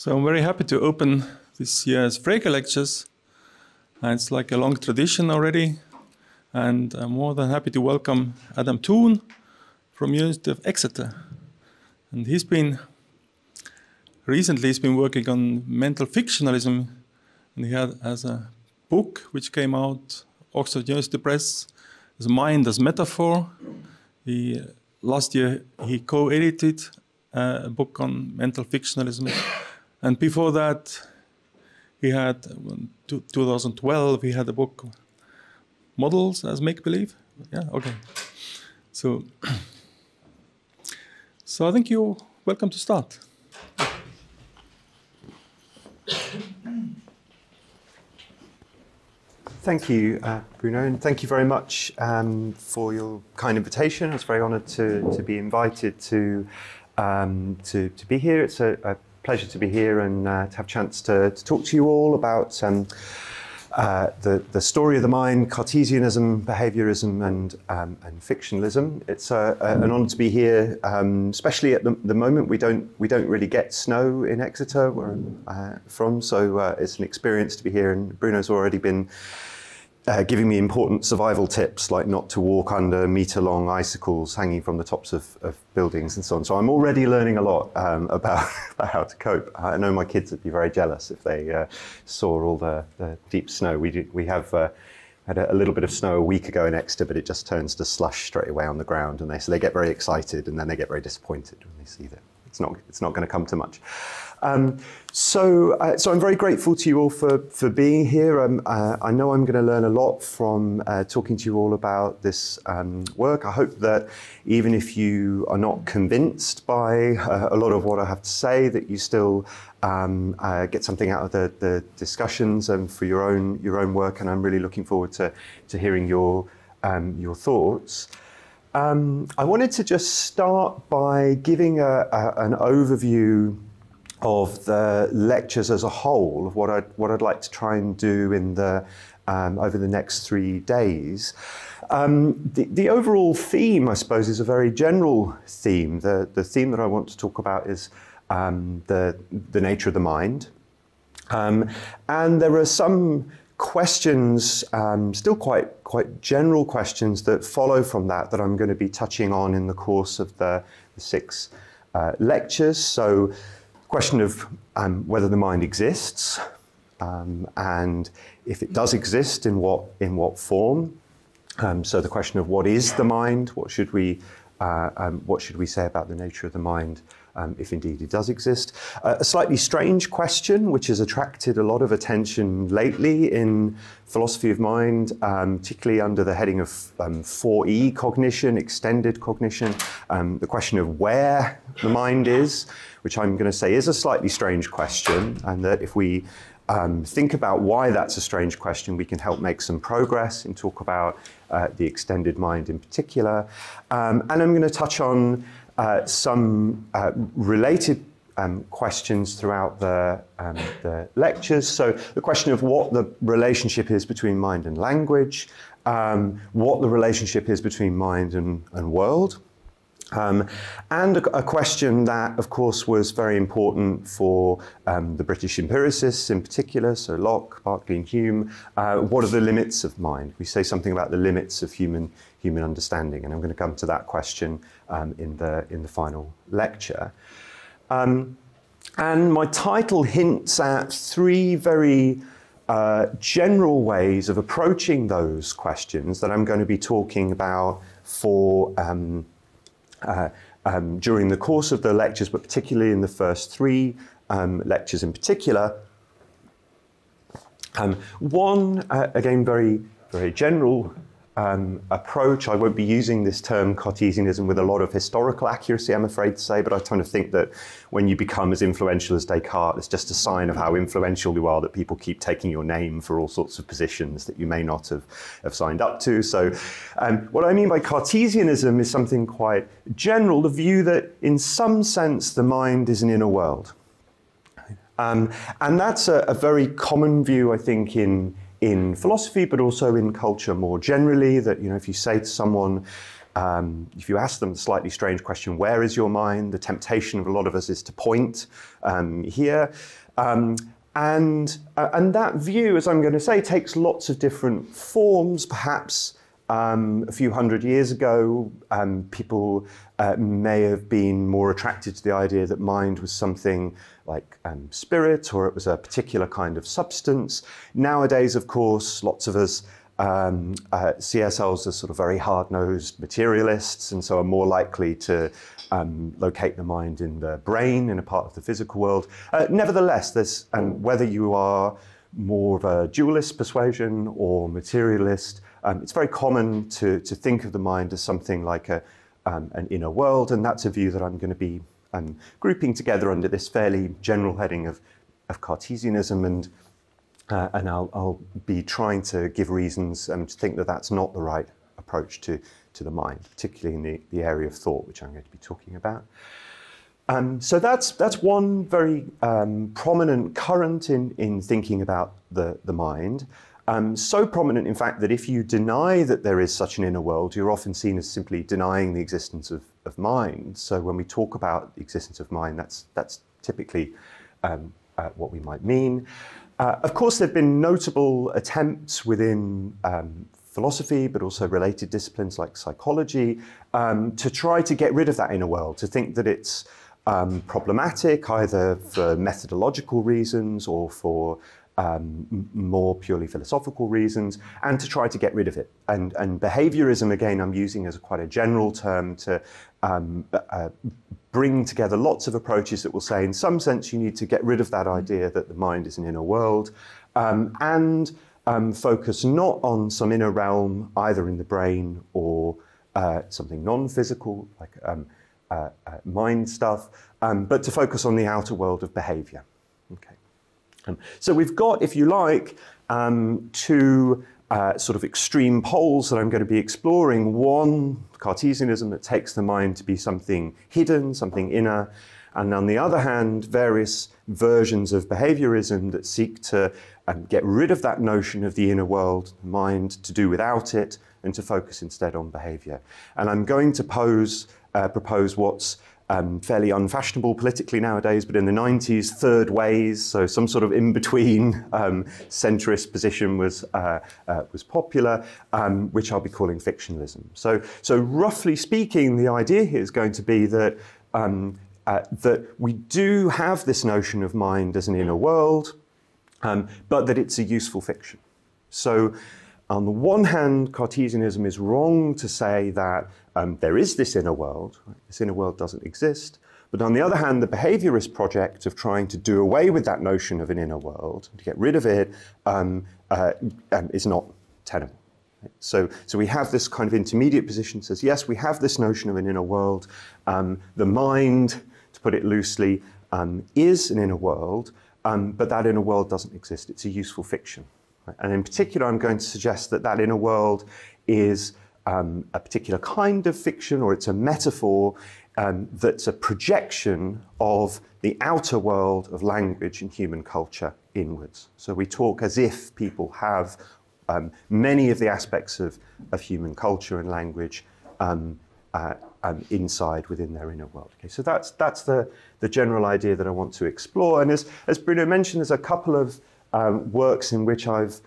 So I'm very happy to open this year's Frege lectures. And it's like a long tradition already. And I'm more than happy to welcome Adam Toon from University of Exeter. And he's been, recently he's been working on mental fictionalism. And he had, has a book which came out, Oxford University Press, as Mind as Metaphor. He, last year he co-edited uh, a book on mental fictionalism. And before that, he had, in 2012, he had a book, Models as Make-Believe. Yeah, okay. So, so I think you're welcome to start. Thank you, uh, Bruno, and thank you very much um, for your kind invitation. I was very honoured to, to be invited to, um, to, to be here. It's a, a pleasure to be here and uh, to have a chance to, to, talk to you all about um, uh, the, the story of the mind, Cartesianism, behaviorism, and, um, and fictionalism. It's uh, an honour to be here, um, especially at the, the, moment. We don't, we don't really get snow in Exeter, where I'm uh, from, so uh, it's an experience to be here. And Bruno's already been uh, giving me important survival tips, like not to walk under meter-long icicles hanging from the tops of, of, buildings and so on. So I'm already learning a lot um, about, about, how to cope. I know my kids would be very jealous if they uh, saw all the, the, deep snow. We, do, we have uh, had a, a, little bit of snow a week ago in Exeter, but it just turns to slush straight away on the ground, and they so they get very excited, and then they get very disappointed when they see that it's not it's not going to come to much. Um, so, uh, so I'm very grateful to you all for, for being here. Um, uh, I know I'm going to learn a lot from uh, talking to you all about this um, work. I hope that even if you are not convinced by uh, a lot of what I have to say, that you still um, uh, get something out of the, the discussions and for your own your own work. And I'm really looking forward to to hearing your um, your thoughts. Um, I wanted to just start by giving a, a, an overview of the lectures as a whole, of what I'd, what I'd like to try and do in the, um, over the next three days. Um, the, the, overall theme, I suppose, is a very general theme. The, the theme that I want to talk about is um, the, the nature of the mind. Um, and there are some questions, um, still quite, quite general questions that follow from that that I'm going to be touching on in the course of the, the six uh, lectures. So question of um, whether the mind exists, um, and if it does exist, in what in what form. Um, so the question of what is the mind? What should we uh, um, what should we say about the nature of the mind? Um, if indeed it does exist. Uh, a slightly strange question, which has attracted a lot of attention lately in philosophy of mind, um, particularly under the heading of 4E um, cognition, extended cognition, um, the question of where the mind is, which I'm going to say is a slightly strange question, and that if we um, think about why that's a strange question, we can help make some progress and talk about uh, the extended mind in particular. Um, and I'm going to touch on uh, some uh, related um, questions throughout the, um, the, lectures. So the question of what the relationship is between mind and language, um, what the relationship is between mind and, and world, um, and a, a, question that, of course, was very important for um, the British empiricists in particular, so Locke, Berkeley, and Hume. Uh, what are the limits of mind? We say something about the limits of human human understanding, and I'm going to come to that question um, in the in the final lecture. Um, and my title hints at three very uh, general ways of approaching those questions that I'm going to be talking about for um, uh, um, during the course of the lectures, but particularly in the first three um, lectures in particular. Um, one, uh, again, very, very general um, approach. I won't be using this term Cartesianism with a lot of historical accuracy, I'm afraid to say, but I kind of think that when you become as influential as Descartes, it's just a sign of how influential you are that people keep taking your name for all sorts of positions that you may not have, have signed up to. So, um, what I mean by Cartesianism is something quite general the view that, in some sense, the mind is an inner world. Um, and that's a, a very common view, I think, in in philosophy, but also in culture more generally. That you know, if you say to someone, um, if you ask them the slightly strange question, where is your mind? The temptation of a lot of us is to point um, here. Um, and, uh, and that view, as I'm going to say, takes lots of different forms. Perhaps um, a few hundred years ago, um, people uh, may have been more attracted to the idea that mind was something like um, spirit or it was a particular kind of substance. Nowadays, of course, lots of us um, uh, sort of very hard-nosed materialists and so are more likely to um, locate the mind in the brain, in a part of the physical world. Uh, nevertheless, there's, um, whether you are more of a dualist persuasion or materialist, um, it's very common to, to think of the mind as something like a, um, an inner world, and that's a view that I'm going to be um, grouping together under this fairly general heading of, of Cartesianism and uh, and I'll, I'll, be trying to give reasons um, to think that that's not the right approach to, to the mind, particularly in the, the area of thought, which I'm going to be talking about. Um, so that's, that's one very um, prominent current in, in thinking about the, the mind. Um, so prominent, in fact, that if you deny that there is such an inner world, you're often seen as simply denying the existence of, of mind. So when we talk about the existence of mind, that's, that's typically um, uh, what we might mean. Uh, of course, there have been notable attempts within um, philosophy, but also related disciplines like psychology, um, to try to get rid of that inner world, to think that it's um, problematic either for methodological reasons or for um, more purely philosophical reasons, and to try to get rid of it. And, and behaviorism, again, I'm using as quite a general term to um, uh, bring together lots of approaches that will say, in some sense, you need to get rid of that idea that the mind is an inner world um, and um, focus not on some inner realm, either in the brain or uh, something non physical, like um, uh, uh, mind stuff, um, but to focus on the outer world of behavior. Um, so we've got, if you like, um, two uh, sort of extreme poles that I'm going to be exploring. One, Cartesianism that takes the mind to be something hidden, something inner, and on the other hand, various versions of behaviorism that seek to um, get rid of that notion of the inner world, mind, to do without it, and to focus instead on behavior. And I'm going to pose, uh, propose what's um, fairly unfashionable politically nowadays, but in the 90s, third ways, so some sort of in-between um, centrist position was, uh, uh, was popular, um, which I'll be calling fictionalism. So, so roughly speaking, the idea here is going to be that, um, uh, that we do have this notion of mind as an inner world, um, but that it's a useful fiction. So on the one hand, Cartesianism is wrong to say that um, there is this inner world. Right? This inner world doesn't exist. But on the other hand, the behaviorist project of trying to do away with that notion of an inner world, to get rid of it, um, uh, um, is not tenable. So, so we have this kind of intermediate position says, yes, we have this notion of an inner world. Um, the mind, to put it loosely, um, is an inner world, um, but that inner world doesn't exist. It's a useful fiction. And in particular, I'm going to suggest that that inner world is um, a particular kind of fiction or it's a metaphor um, that's a projection of the outer world of language and human culture inwards. So we talk as if people have um, many of the aspects of, of human culture and language um, uh, um, inside within their inner world. Okay, so that's, that's the, the general idea that I want to explore. And as, as Bruno mentioned, there's a couple of um, works in which I've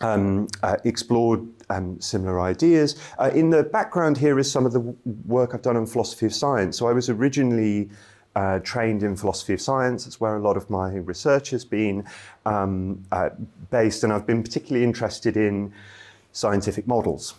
um, uh, explored um, similar ideas. Uh, in the background here is some of the work I've done on philosophy of science. So I was originally uh, trained in philosophy of science. That's where a lot of my research has been um, uh, based, and I've been particularly interested in scientific models.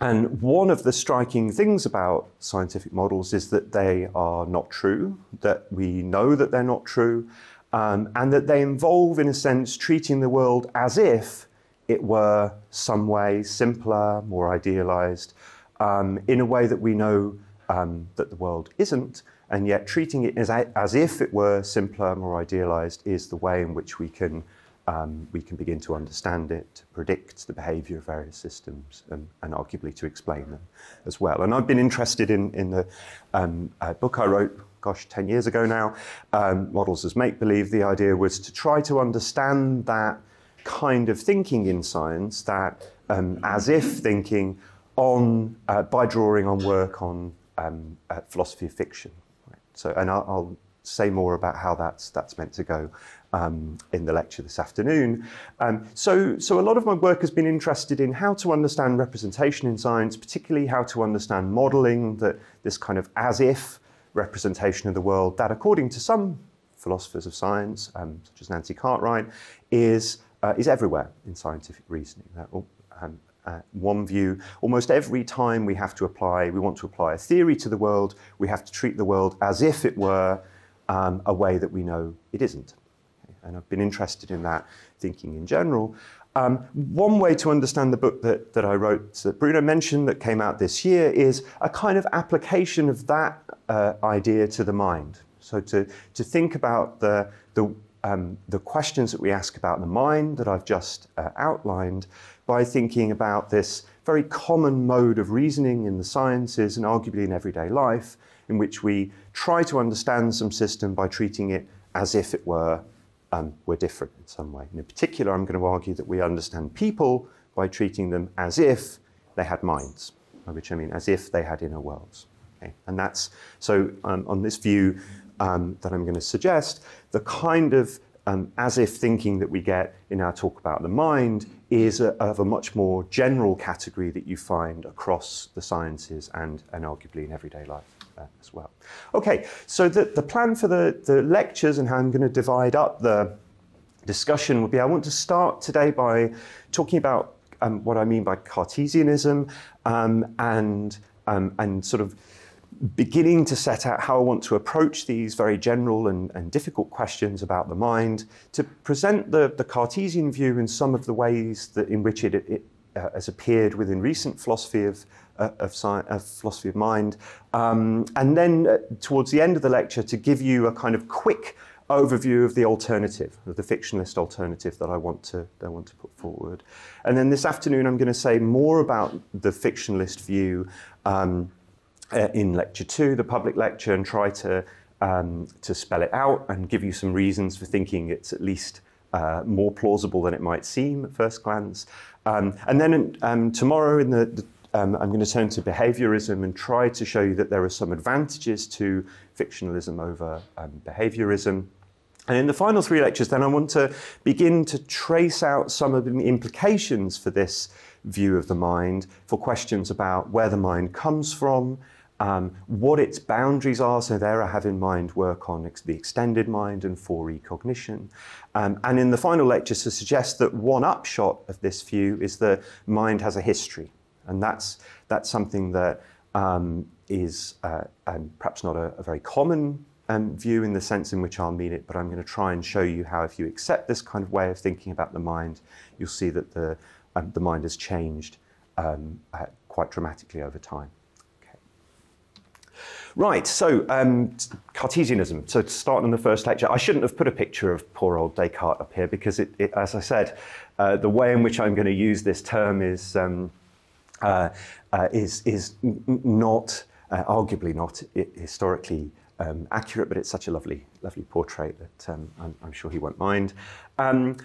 And one of the striking things about scientific models is that they are not true, that we know that they're not true, um, and that they involve, in a sense, treating the world as if it were some way simpler, more idealized, um, in a way that we know um, that the world isn't, and yet treating it as, as if it were simpler, more idealized, is the way in which we can um, we can begin to understand it, to predict the behavior of various systems, and, and, arguably to explain them as well. And I've been interested in, in the um, uh, book I wrote gosh, 10 years ago now, um, Models as Make Believe, the idea was to try to understand that kind of thinking in science, that um, as if thinking on uh, by drawing on work on um, uh, philosophy of fiction. Right? So, and I'll, I'll, say more about how that's that's meant to go um, in the lecture this afternoon. Um, so, so a lot of my work has been interested in how to understand representation in science, particularly how to understand modelling, that this kind of as-if representation of the world that, according to some philosophers of science, um, such as Nancy Cartwright, is uh, is everywhere in scientific reasoning. That, um, uh, one view, almost every time we have to apply, we want to apply a theory to the world, we have to treat the world as if it were um, a way that we know it isn't. And I've been interested in that thinking in general. Um, one way to understand the book that, that I wrote, that Bruno mentioned, that came out this year, is a kind of application of that uh, idea to the mind. So to, to think about the, the, um, the questions that we ask about the mind that I've just uh, outlined by thinking about this very common mode of reasoning in the sciences and arguably in everyday life, in which we try to understand some system by treating it as if it were, um, were different in some way. And in particular, I'm going to argue that we understand people by treating them as if they had minds, by which I mean as if they had inner worlds. Okay? And that's so um, on this view um, that I'm going to suggest, the kind of um, as if thinking that we get in our talk about the mind is a, of a much more general category that you find across the sciences and, and arguably in everyday life uh, as well. Okay, so the, the plan for the, the lectures and how I'm going to divide up the discussion would be I want to start today by talking about um, what I mean by Cartesianism um, and, um, and sort of beginning to set out how I want to approach these very general and, and difficult questions about the mind, to present the, the, Cartesian view in some of the ways that in which it, it uh, has appeared within recent philosophy of, uh, of, science, of, philosophy of mind, um, and then uh, towards the end of the lecture to give you a kind of quick overview of the alternative, of the fictionalist alternative that I want to, I want to put forward. And then this afternoon I'm going to say more about the fictionalist view um, uh, in lecture two, the public lecture, and try to, um, to spell it out and give you some reasons for thinking it's at least uh, more plausible than it might seem at first glance. Um, and then um, tomorrow in the, the um, I'm going to turn to behaviorism and try to show you that there are some advantages to fictionalism over um, behaviorism. And in the final three lectures, then I want to begin to trace out some of the implications for this view of the mind, for questions about where the mind comes from, um, what its boundaries are. So there I have in mind work on ex the extended mind and 4E cognition. Um, and in the final lecture to suggest that one upshot of this view is that mind has a history. And that's, that's something that um, is uh, perhaps not a, a very common um, view in the sense in which I'll mean it, but I'm going to try and show you how if you accept this kind of way of thinking about the mind, you'll see that the, um, the mind has changed um, uh, quite dramatically over time. Right, so um, Cartesianism. So to start on the first lecture, I shouldn't have put a picture of poor old Descartes up here because, it, it, as I said, uh, the way in which I'm going to use this term is um, uh, uh, is is not uh, arguably not historically um, accurate, but it's such a lovely lovely portrait that um, I'm, I'm, sure he won't mind. Um,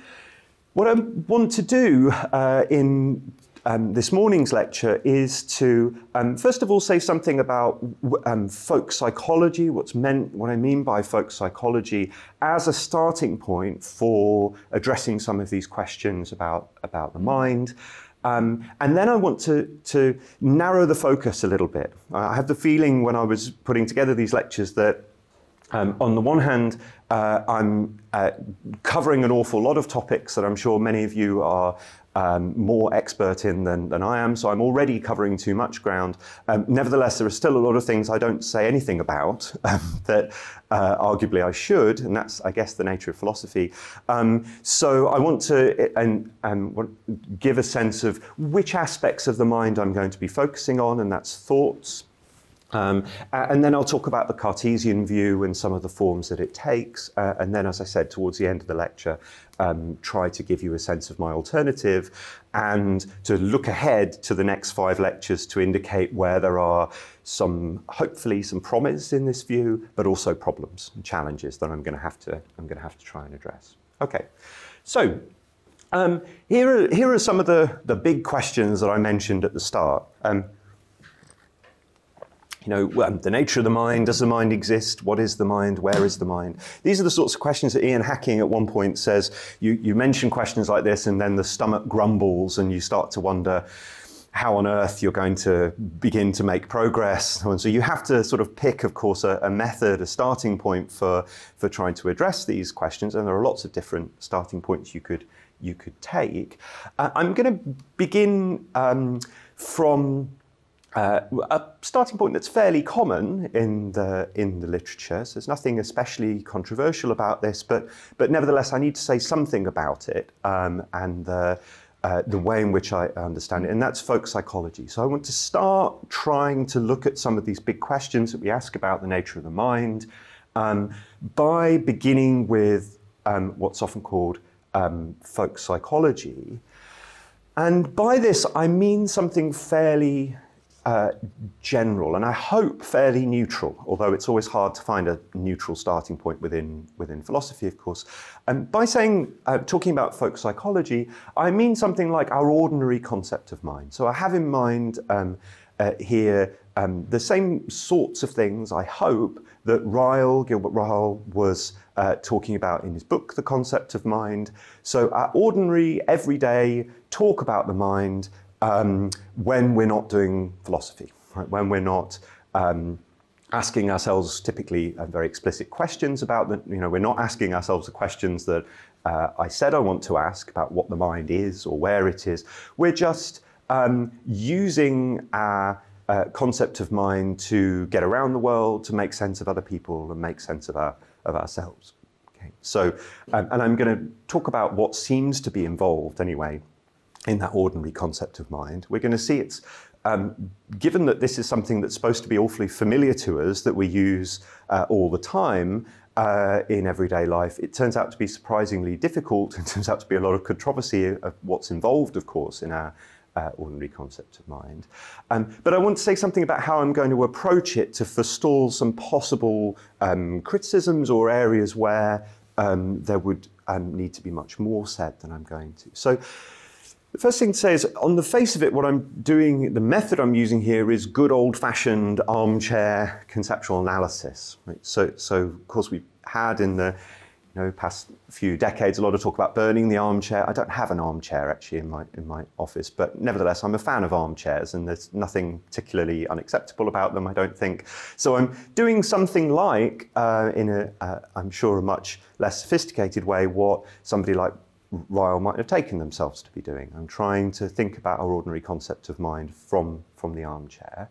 what I want to do uh, in um, this morning's lecture is to, um, first of all, say something about um, folk psychology, what's meant, what I mean by folk psychology, as a starting point for addressing some of these questions about, about the mind. Um, and then I want to, to narrow the focus a little bit. I have the feeling when I was putting together these lectures that um, on the one hand, uh, I'm uh, covering an awful lot of topics that I'm sure many of you are um, more expert in than, than I am, so I'm already covering too much ground. Um, nevertheless, there are still a lot of things I don't say anything about um, that uh, arguably I should, and that's, I guess, the nature of philosophy. Um, so I want to and, and give a sense of which aspects of the mind I'm going to be focusing on, and that's thoughts, um, and then I'll talk about the Cartesian view and some of the forms that it takes. Uh, and then, as I said, towards the end of the lecture, um, try to give you a sense of my alternative and to look ahead to the next five lectures to indicate where there are some, hopefully, some promise in this view, but also problems and challenges that I'm going to have to, I'm going to have to try and address. Okay, so Um, here, are, here are some of the, the big questions that I mentioned at the start. You know, um, the nature of the mind, does the mind exist? What is the mind? Where is the mind? These are the sorts of questions that Ian Hacking at one point says, you, you mention questions like this and then the stomach grumbles and you start to wonder, how on earth you're going to begin to make progress. And so you have to sort of pick, of course, a, a, method, a starting point for, for trying to address these questions. And there are lots of different starting points you could, you could take. Uh, I'm going to begin um, from uh, a starting point that's fairly common in the in the literature. So there's nothing especially controversial about this, but but nevertheless, I need to say something about it um, and the uh, the way in which I understand it, and that's folk psychology. So I want to start trying to look at some of these big questions that we ask about the nature of the mind um, by beginning with um, what's often called um, folk psychology. And by this, I mean something fairly uh, general and I hope fairly neutral, although it's always hard to find a neutral starting point within, within philosophy, of course. And by saying, uh, talking about folk psychology, I mean something like our ordinary concept of mind. So I have in mind um, uh, here um, the same sorts of things, I hope, that Ryle, Gilbert Ryle, was uh, talking about in his book, The Concept of Mind. So our ordinary, everyday talk about the mind um, when we're not doing philosophy, right? when we're not um, asking ourselves typically uh, very explicit questions about the, you know, we're not asking ourselves the questions that uh, I said I want to ask about what the mind is or where it is. We're just um, using our uh, concept of mind to get around the world, to make sense of other people and make sense of, our, of ourselves. Okay. So, um, and I'm going to talk about what seems to be involved anyway in that ordinary concept of mind. We're going to see it's, um, given that this is something that's supposed to be awfully familiar to us, that we use uh, all the time uh, in everyday life, it turns out to be surprisingly difficult. It turns out to be a lot of controversy of what's involved, of course, in our uh, ordinary concept of mind. Um, but I want to say something about how I'm going to approach it to forestall some possible um, criticisms or areas where um, there would um, need to be much more said than I'm going to. So the first thing to say is, on the face of it, what I'm doing, the method I'm using here is good old-fashioned armchair conceptual analysis. Right? So, so of course, we've had in the you know, past few decades a lot of talk about burning the armchair. I don't have an armchair actually in my in my office, but nevertheless, I'm a fan of armchairs, and there's nothing particularly unacceptable about them. I don't think. So I'm doing something like, uh, in a, uh, I'm sure, a much less sophisticated way, what somebody like Ryle might have taken themselves to be doing. I'm trying to think about our ordinary concept of mind from, from the armchair.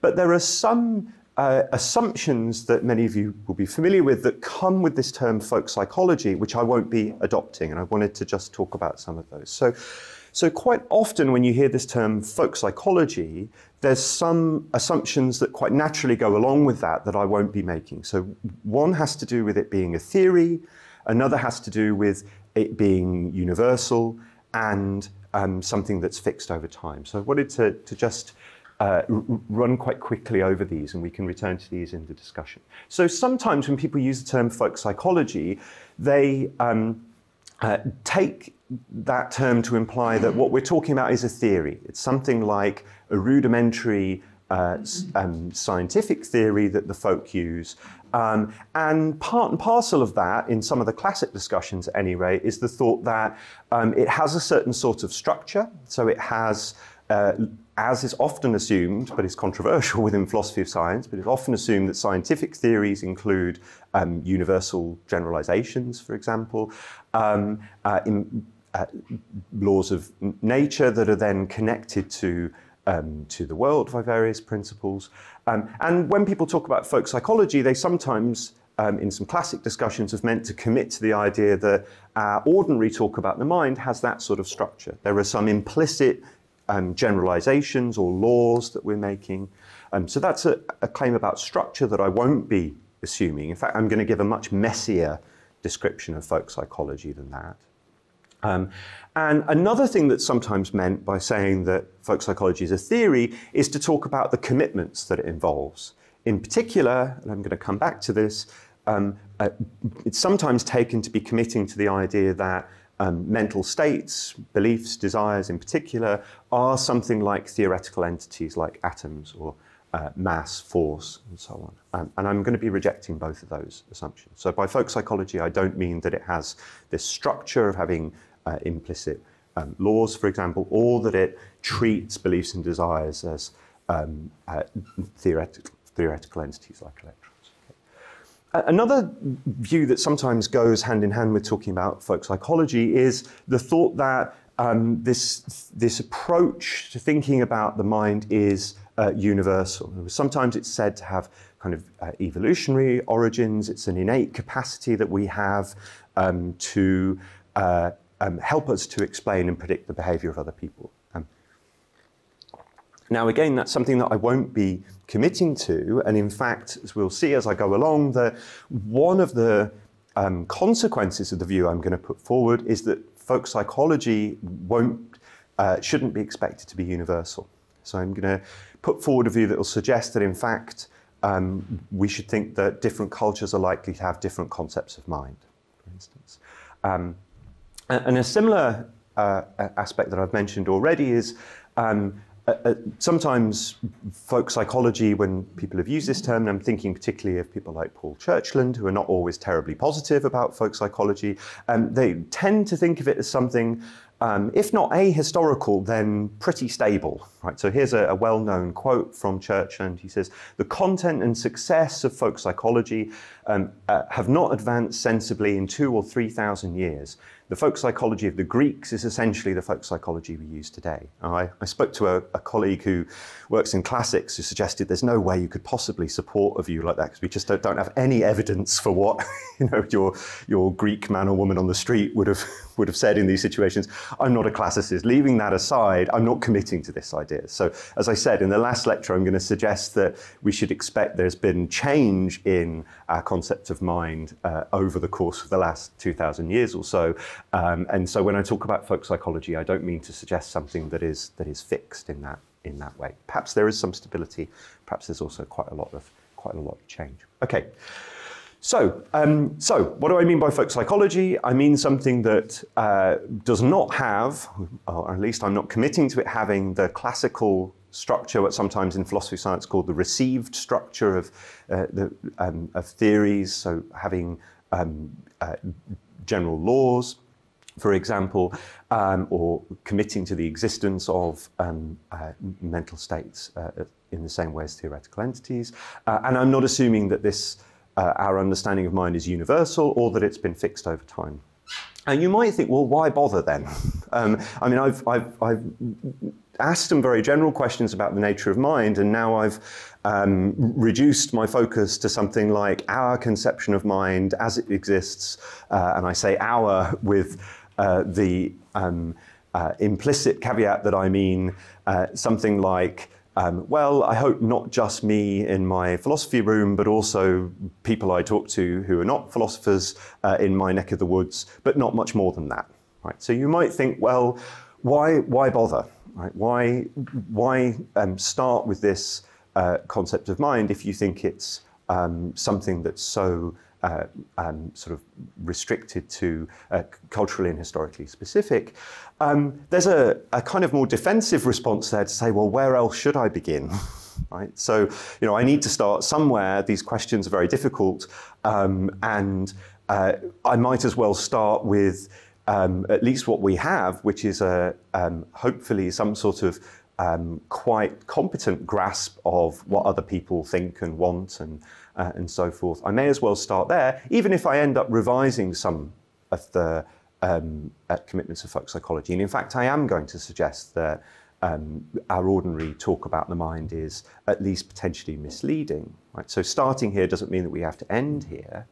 But there are some uh, assumptions that many of you will be familiar with that come with this term folk psychology, which I won't be adopting, and I wanted to just talk about some of those. So, so quite often when you hear this term folk psychology, there's some assumptions that quite naturally go along with that that I won't be making. So one has to do with it being a theory, another has to do with it being universal and um, something that's fixed over time. So I wanted to, to just uh, run quite quickly over these and we can return to these in the discussion. So sometimes when people use the term folk psychology, they um, uh, take that term to imply that what we're talking about is a theory. It's something like a rudimentary uh, um, scientific theory that the folk use um, and part and parcel of that, in some of the classic discussions at any rate, is the thought that um, it has a certain sort of structure. So it has, uh, as is often assumed, but is controversial within philosophy of science, but it's often assumed that scientific theories include um, universal generalizations, for example, um, uh, in, uh, laws of nature that are then connected to um, to the world by various principles. Um, and when people talk about folk psychology, they sometimes, um, in some classic discussions, have meant to commit to the idea that our ordinary talk about the mind has that sort of structure. There are some implicit um, generalizations or laws that we're making. Um, so that's a, a claim about structure that I won't be assuming. In fact, I'm going to give a much messier description of folk psychology than that. Um, and another thing that's sometimes meant by saying that folk psychology is a theory is to talk about the commitments that it involves. In particular, and I'm going to come back to this, um, uh, it's sometimes taken to be committing to the idea that um, mental states, beliefs, desires in particular, are something like theoretical entities like atoms or uh, mass, force, and so on. Um, and I'm going to be rejecting both of those assumptions. So by folk psychology, I don't mean that it has this structure of having uh, implicit um, laws, for example, or that it treats beliefs and desires as um, uh, theoretical, theoretical entities like electrons. Another view that sometimes goes hand in hand with talking about folk psychology is the thought that um, this, this approach to thinking about the mind is uh, universal. Sometimes it's said to have kind of uh, evolutionary origins. It's an innate capacity that we have um, to uh, um, help us to explain and predict the behavior of other people. Um, now, again, that's something that I won't be committing to. And in fact, as we'll see as I go along, that one of the um, consequences of the view I'm going to put forward is that folk psychology won't, uh, shouldn't be expected to be universal. So I'm going to put forward a view that will suggest that, in fact, um, we should think that different cultures are likely to have different concepts of mind, for instance. Um, and a similar uh, aspect that I've mentioned already is um, uh, sometimes folk psychology, when people have used this term, I'm thinking particularly of people like Paul Churchland, who are not always terribly positive about folk psychology, um, they tend to think of it as something um, if not ahistorical, then pretty stable. Right? So here's a, a well-known quote from Churchland. He says, "The content and success of folk psychology um, uh, have not advanced sensibly in two or three thousand years the folk psychology of the Greeks is essentially the folk psychology we use today. I, I spoke to a, a, colleague who works in classics who suggested there's no way you could possibly support a view like that because we just don't, don't, have any evidence for what you know your your Greek man or woman on the street would have would have said in these situations. I'm not a classicist. Leaving that aside, I'm not committing to this idea. So as I said in the last lecture, I'm going to suggest that we should expect there's been change in our concept of mind uh, over the course of the last 2,000 years or so. Um, and so when I talk about folk psychology, I don't mean to suggest something that is, that is fixed in that, in that way. Perhaps there is some stability, perhaps there's also quite a lot of, quite a lot of change. Okay. So, um, so what do I mean by folk psychology? I mean something that uh, does not have, or at least I'm not committing to it having the classical structure, what sometimes in philosophy science called the received structure of, uh, the, um, of theories, so having um, uh, general laws, for example, um, or committing to the existence of um, uh, mental states uh, in the same way as theoretical entities. Uh, and I'm not assuming that this, uh, our understanding of mind is universal or that it's been fixed over time. And you might think, well, why bother then? Um, I mean, I've, I've, I've, asked some very general questions about the nature of mind, and now I've um, reduced my focus to something like our conception of mind as it exists, uh, and I say our with uh, the um, uh, implicit caveat that I mean uh, something like, um, well, I hope not just me in my philosophy room, but also people I talk to who are not philosophers uh, in my neck of the woods, but not much more than that. Right? So you might think, well, why, why bother? Right? Why, why um, start with this uh, concept of mind if you think it's um, something that's so uh, um, sort of restricted to uh, culturally and historically specific, um, there's a, a, kind of more defensive response there to say, well, where else should I begin? right? So, you know, I need to start somewhere. These questions are very difficult, um, and uh, I might as well start with um, at least what we have, which is a um, hopefully some sort of um, quite competent grasp of what other people think and want and uh, and so forth. I may as well start there, even if I end up revising some of the um, uh, commitments of folk psychology. And in fact, I am going to suggest that um, our ordinary talk about the mind is at least potentially misleading. Right? So starting here doesn't mean that we have to end here.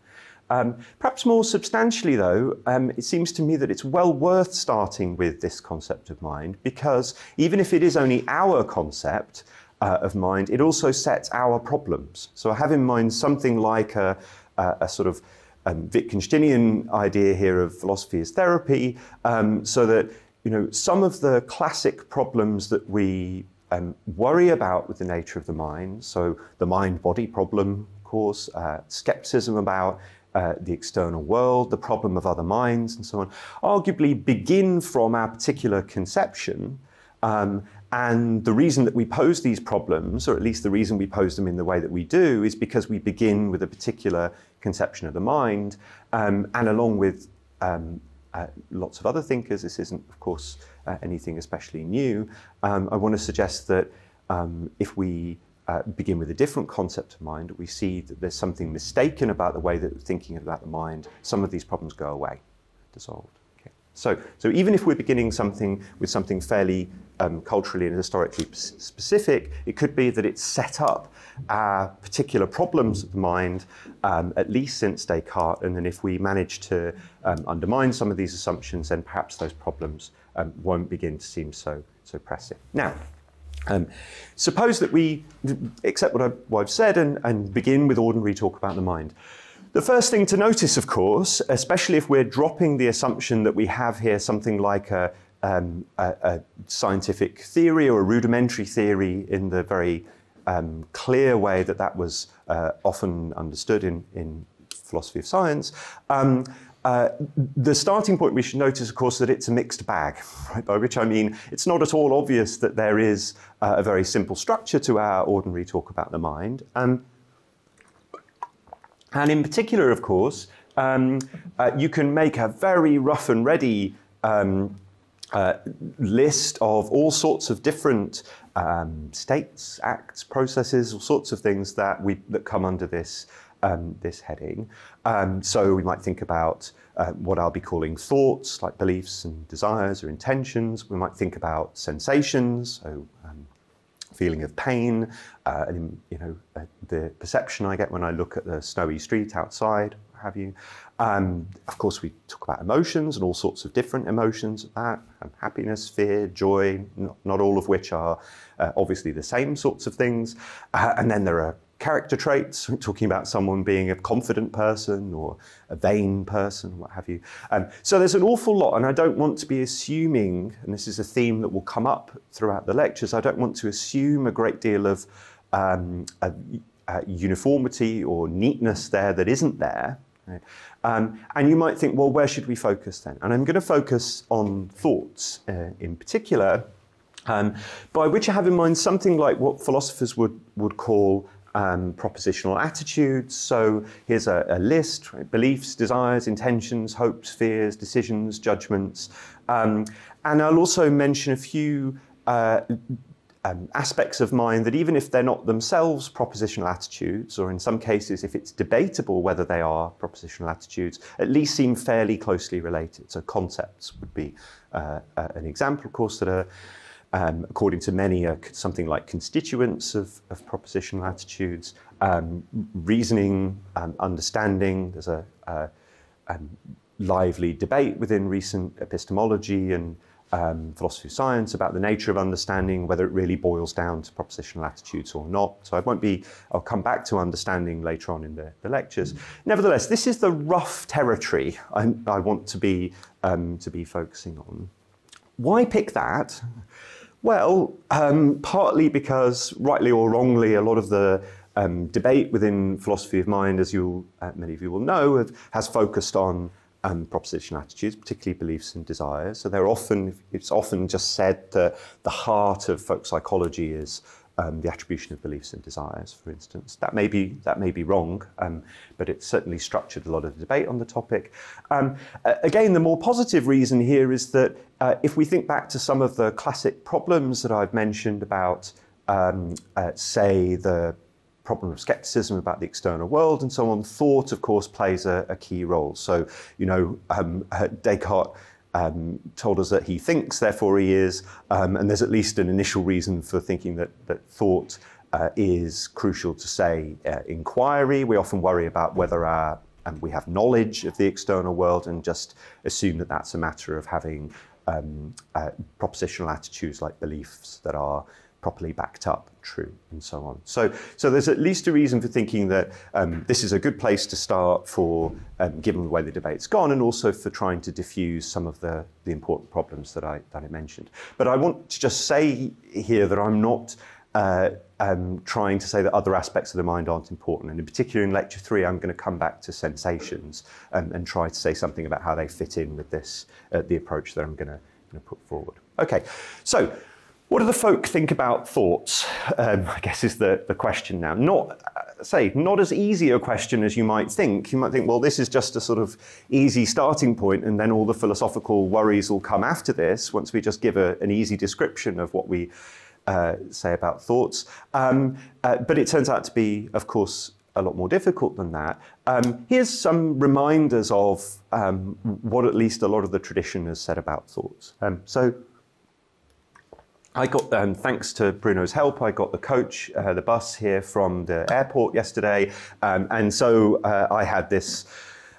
Um, perhaps more substantially, though, um, it seems to me that it's well worth starting with this concept of mind because even if it is only our concept, uh, of mind, it also sets our problems. So I have in mind something like a, a, a sort of um, Wittgensteinian idea here of philosophy as therapy, um, so that you know some of the classic problems that we um, worry about with the nature of the mind, so the mind-body problem, of course, uh, skepticism about uh, the external world, the problem of other minds, and so on, arguably begin from our particular conception. Um, and the reason that we pose these problems, or at least the reason we pose them in the way that we do, is because we begin with a particular conception of the mind, um, and along with um, uh, lots of other thinkers, this isn't, of course, uh, anything especially new. Um, I want to suggest that um, if we uh, begin with a different concept of mind, we see that there's something mistaken about the way that thinking about the mind, some of these problems go away, dissolved. So, so even if we're beginning something with something fairly um, culturally and historically specific, it could be that it's set up our particular problems of the mind, um, at least since Descartes, and then if we manage to um, undermine some of these assumptions, then perhaps those problems um, won't begin to seem so, so pressing. Now, um, suppose that we accept what I've, what I've said and, and, begin with ordinary talk about the mind. The first thing to notice, of course, especially if we're dropping the assumption that we have here something like a, um, a, a scientific theory or a rudimentary theory in the very um, clear way that that was uh, often understood in, in philosophy of science, um, uh, the starting point we should notice, of course, that it's a mixed bag, right? by which I mean it's not at all obvious that there is uh, a very simple structure to our ordinary talk about the mind. Um, and in particular, of course, um, uh, you can make a very rough and ready um, uh, list of all sorts of different um, states, acts, processes, all sorts of things that we that come under this um, this heading. Um, so we might think about uh, what I'll be calling thoughts, like beliefs and desires or intentions. We might think about sensations, so feeling of pain, uh, and you know uh, the perception I get when I look at the snowy street outside, have you. Um, of course, we talk about emotions and all sorts of different emotions of that, um, happiness, fear, joy, not, not, all of which are uh, obviously the same sorts of things. Uh, and then there are character traits, talking about someone being a confident person or a vain person, what have you. Um, so there's an awful lot, and I don't want to be assuming, and this is a theme that will come up throughout the lectures, I don't want to assume a great deal of um, a, a uniformity or neatness there that isn't there. Right? Um, and you might think, well, where should we focus then? And I'm going to focus on thoughts uh, in particular, um, by which I have in mind something like what philosophers would, would call um, propositional attitudes. So here's a, a list right? beliefs, desires, intentions, hopes, fears, decisions, judgments. Um, and I'll also mention a few uh, um, aspects of mind that, even if they're not themselves propositional attitudes, or in some cases, if it's debatable whether they are propositional attitudes, at least seem fairly closely related. So, concepts would be uh, an example, of course, that are um, according to many, something like constituents of, of propositional attitudes, um, reasoning, um, understanding. There's a, a, a, lively debate within recent epistemology and um, philosophy of science about the nature of understanding, whether it really boils down to propositional attitudes or not. So I won't be, I'll come back to understanding later on in the, the lectures. Mm. Nevertheless, this is the rough territory I, I want to be, um, to be focusing on. Why pick that? Well, um, partly because, rightly or wrongly, a lot of the um, debate within philosophy of mind, as you uh, many of you will know, have, has focused on um, proposition attitudes, particularly beliefs and desires. So they're often, it's often just said that the heart of folk psychology is um, the attribution of beliefs and desires, for instance. That may be, that may be wrong, um, but it's certainly structured a lot of the debate on the topic. Um, again, the more positive reason here is that uh, if we think back to some of the classic problems that I've mentioned about, um, uh, say, the problem of skepticism about the external world and so on, thought, of course, plays a, a key role. So, you know, um, Descartes um, told us that he thinks, therefore he is, um, and there's at least an initial reason for thinking that, that thought uh, is crucial to say uh, inquiry. We often worry about whether our, um, we have knowledge of the external world and just assume that that's a matter of having um, uh, propositional attitudes like beliefs that are properly backed up, true, and so on. So, so there's at least a reason for thinking that um, this is a good place to start for, um, given the way the debate's gone, and also for trying to diffuse some of the, the important problems that I, that I mentioned. But I want to just say here that I'm not uh, um, trying to say that other aspects of the mind aren't important. And in particular, in lecture three, I'm going to come back to sensations and, and try to say something about how they fit in with this, uh, the approach that I'm going to, going to put forward. Okay, so what do the folk think about thoughts? Um, I guess is the, the question now. Not, uh, say, not as easy a question as you might think. You might think, well, this is just a sort of easy starting point, and then all the philosophical worries will come after this once we just give a, an easy description of what we uh, say about thoughts. Um, uh, but it turns out to be, of course, a lot more difficult than that. Um, here's some reminders of um, what at least a lot of the tradition has said about thoughts. Um, so I got, um, thanks to Bruno's help, I got the coach, uh, the bus here from the airport yesterday. Um, and so uh, I had this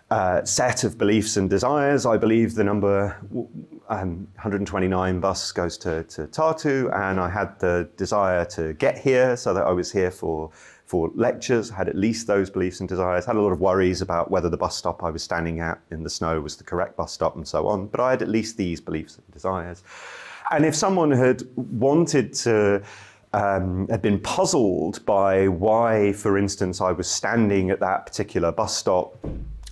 uh, set of beliefs and desires. I believe the number um, 129 bus goes to, to Tartu, and I had the desire to get here so that I was here for for lectures, had at least those beliefs and desires, had a lot of worries about whether the bus stop I was standing at in the snow was the correct bus stop and so on, but I had at least these beliefs and desires. And if someone had wanted to, um, had been puzzled by why, for instance, I was standing at that particular bus stop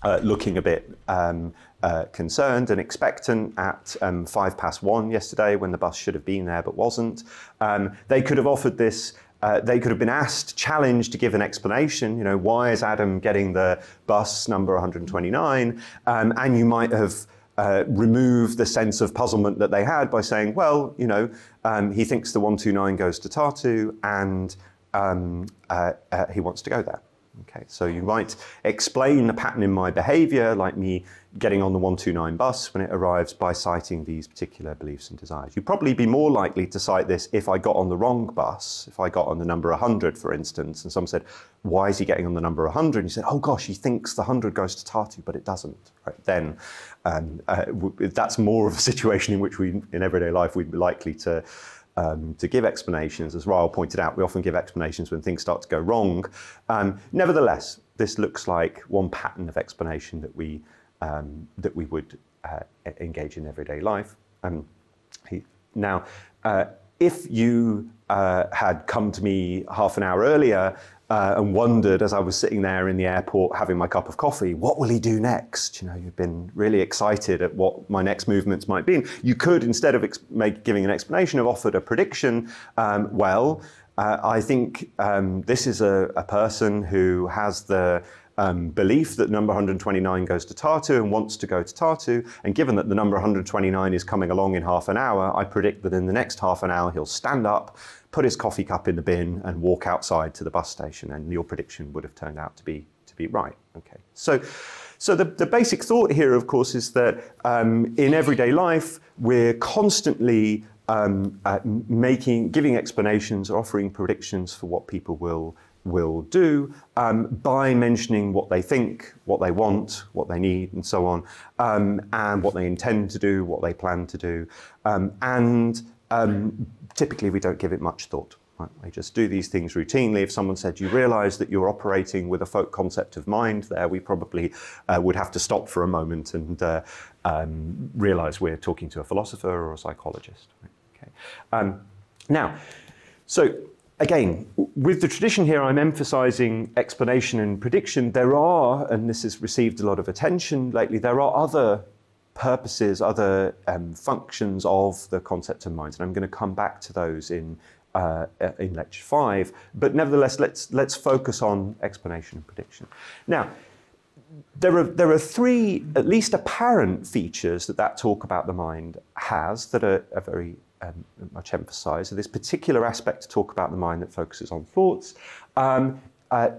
uh, looking a bit um, uh, concerned and expectant at um, five past one yesterday when the bus should have been there but wasn't. Um, they could have offered this. Uh, they could have been asked, challenged to give an explanation. You know, why is Adam getting the bus number 129? Um, and you might have uh, remove the sense of puzzlement that they had by saying, well, you know, um, he thinks the 129 goes to Tartu and um, uh, uh, he wants to go there. Okay, so you might explain the pattern in my behavior, like me getting on the 129 bus when it arrives, by citing these particular beliefs and desires. You'd probably be more likely to cite this if I got on the wrong bus, if I got on the number 100, for instance, and someone said, Why is he getting on the number 100? And you said, Oh gosh, he thinks the 100 goes to Tartu, but it doesn't. Right? Then um, uh, that's more of a situation in which we, in everyday life, we'd be likely to um, to give explanations. As Ryle pointed out, we often give explanations when things start to go wrong. Um, nevertheless, this looks like one pattern of explanation that we, um, that we would uh, engage in everyday life. Um, he, now, uh, if you uh, had come to me half an hour earlier uh, and wondered as I was sitting there in the airport having my cup of coffee, what will he do next? You know, you've been really excited at what my next movements might be. You could, instead of make, giving an explanation, have offered a prediction. Um, well, uh, I think um, this is a, a, person who has the um, belief that number 129 goes to Tartu and wants to go to Tartu. And given that the number 129 is coming along in half an hour, I predict that in the next half an hour he'll stand up, put his coffee cup in the bin, and walk outside to the bus station. And your prediction would have turned out to be to be right. Okay, so. So the, the basic thought here, of course, is that um, in everyday life, we're constantly um, uh, making, giving explanations, offering predictions for what people will will do um, by mentioning what they think, what they want, what they need, and so on, um, and what they intend to do, what they plan to do. Um, and um, typically, we don't give it much thought. Right? Just do these things routinely. If someone said, You realize that you're operating with a folk concept of mind there, we probably uh, would have to stop for a moment and uh, um, realize we're talking to a philosopher or a psychologist. Right? Okay. Um, now, so again, with the tradition here, I'm emphasizing explanation and prediction. There are, and this has received a lot of attention lately, there are other purposes, other um, functions of the concept of mind, and I'm going to come back to those in uh, in lecture five. But nevertheless, let's let's focus on explanation and prediction. Now, there are there are three at least apparent features that that talk about the mind has that are, are very um, much emphasise. So this particular aspect to talk about the mind that focuses on thoughts, um, uh,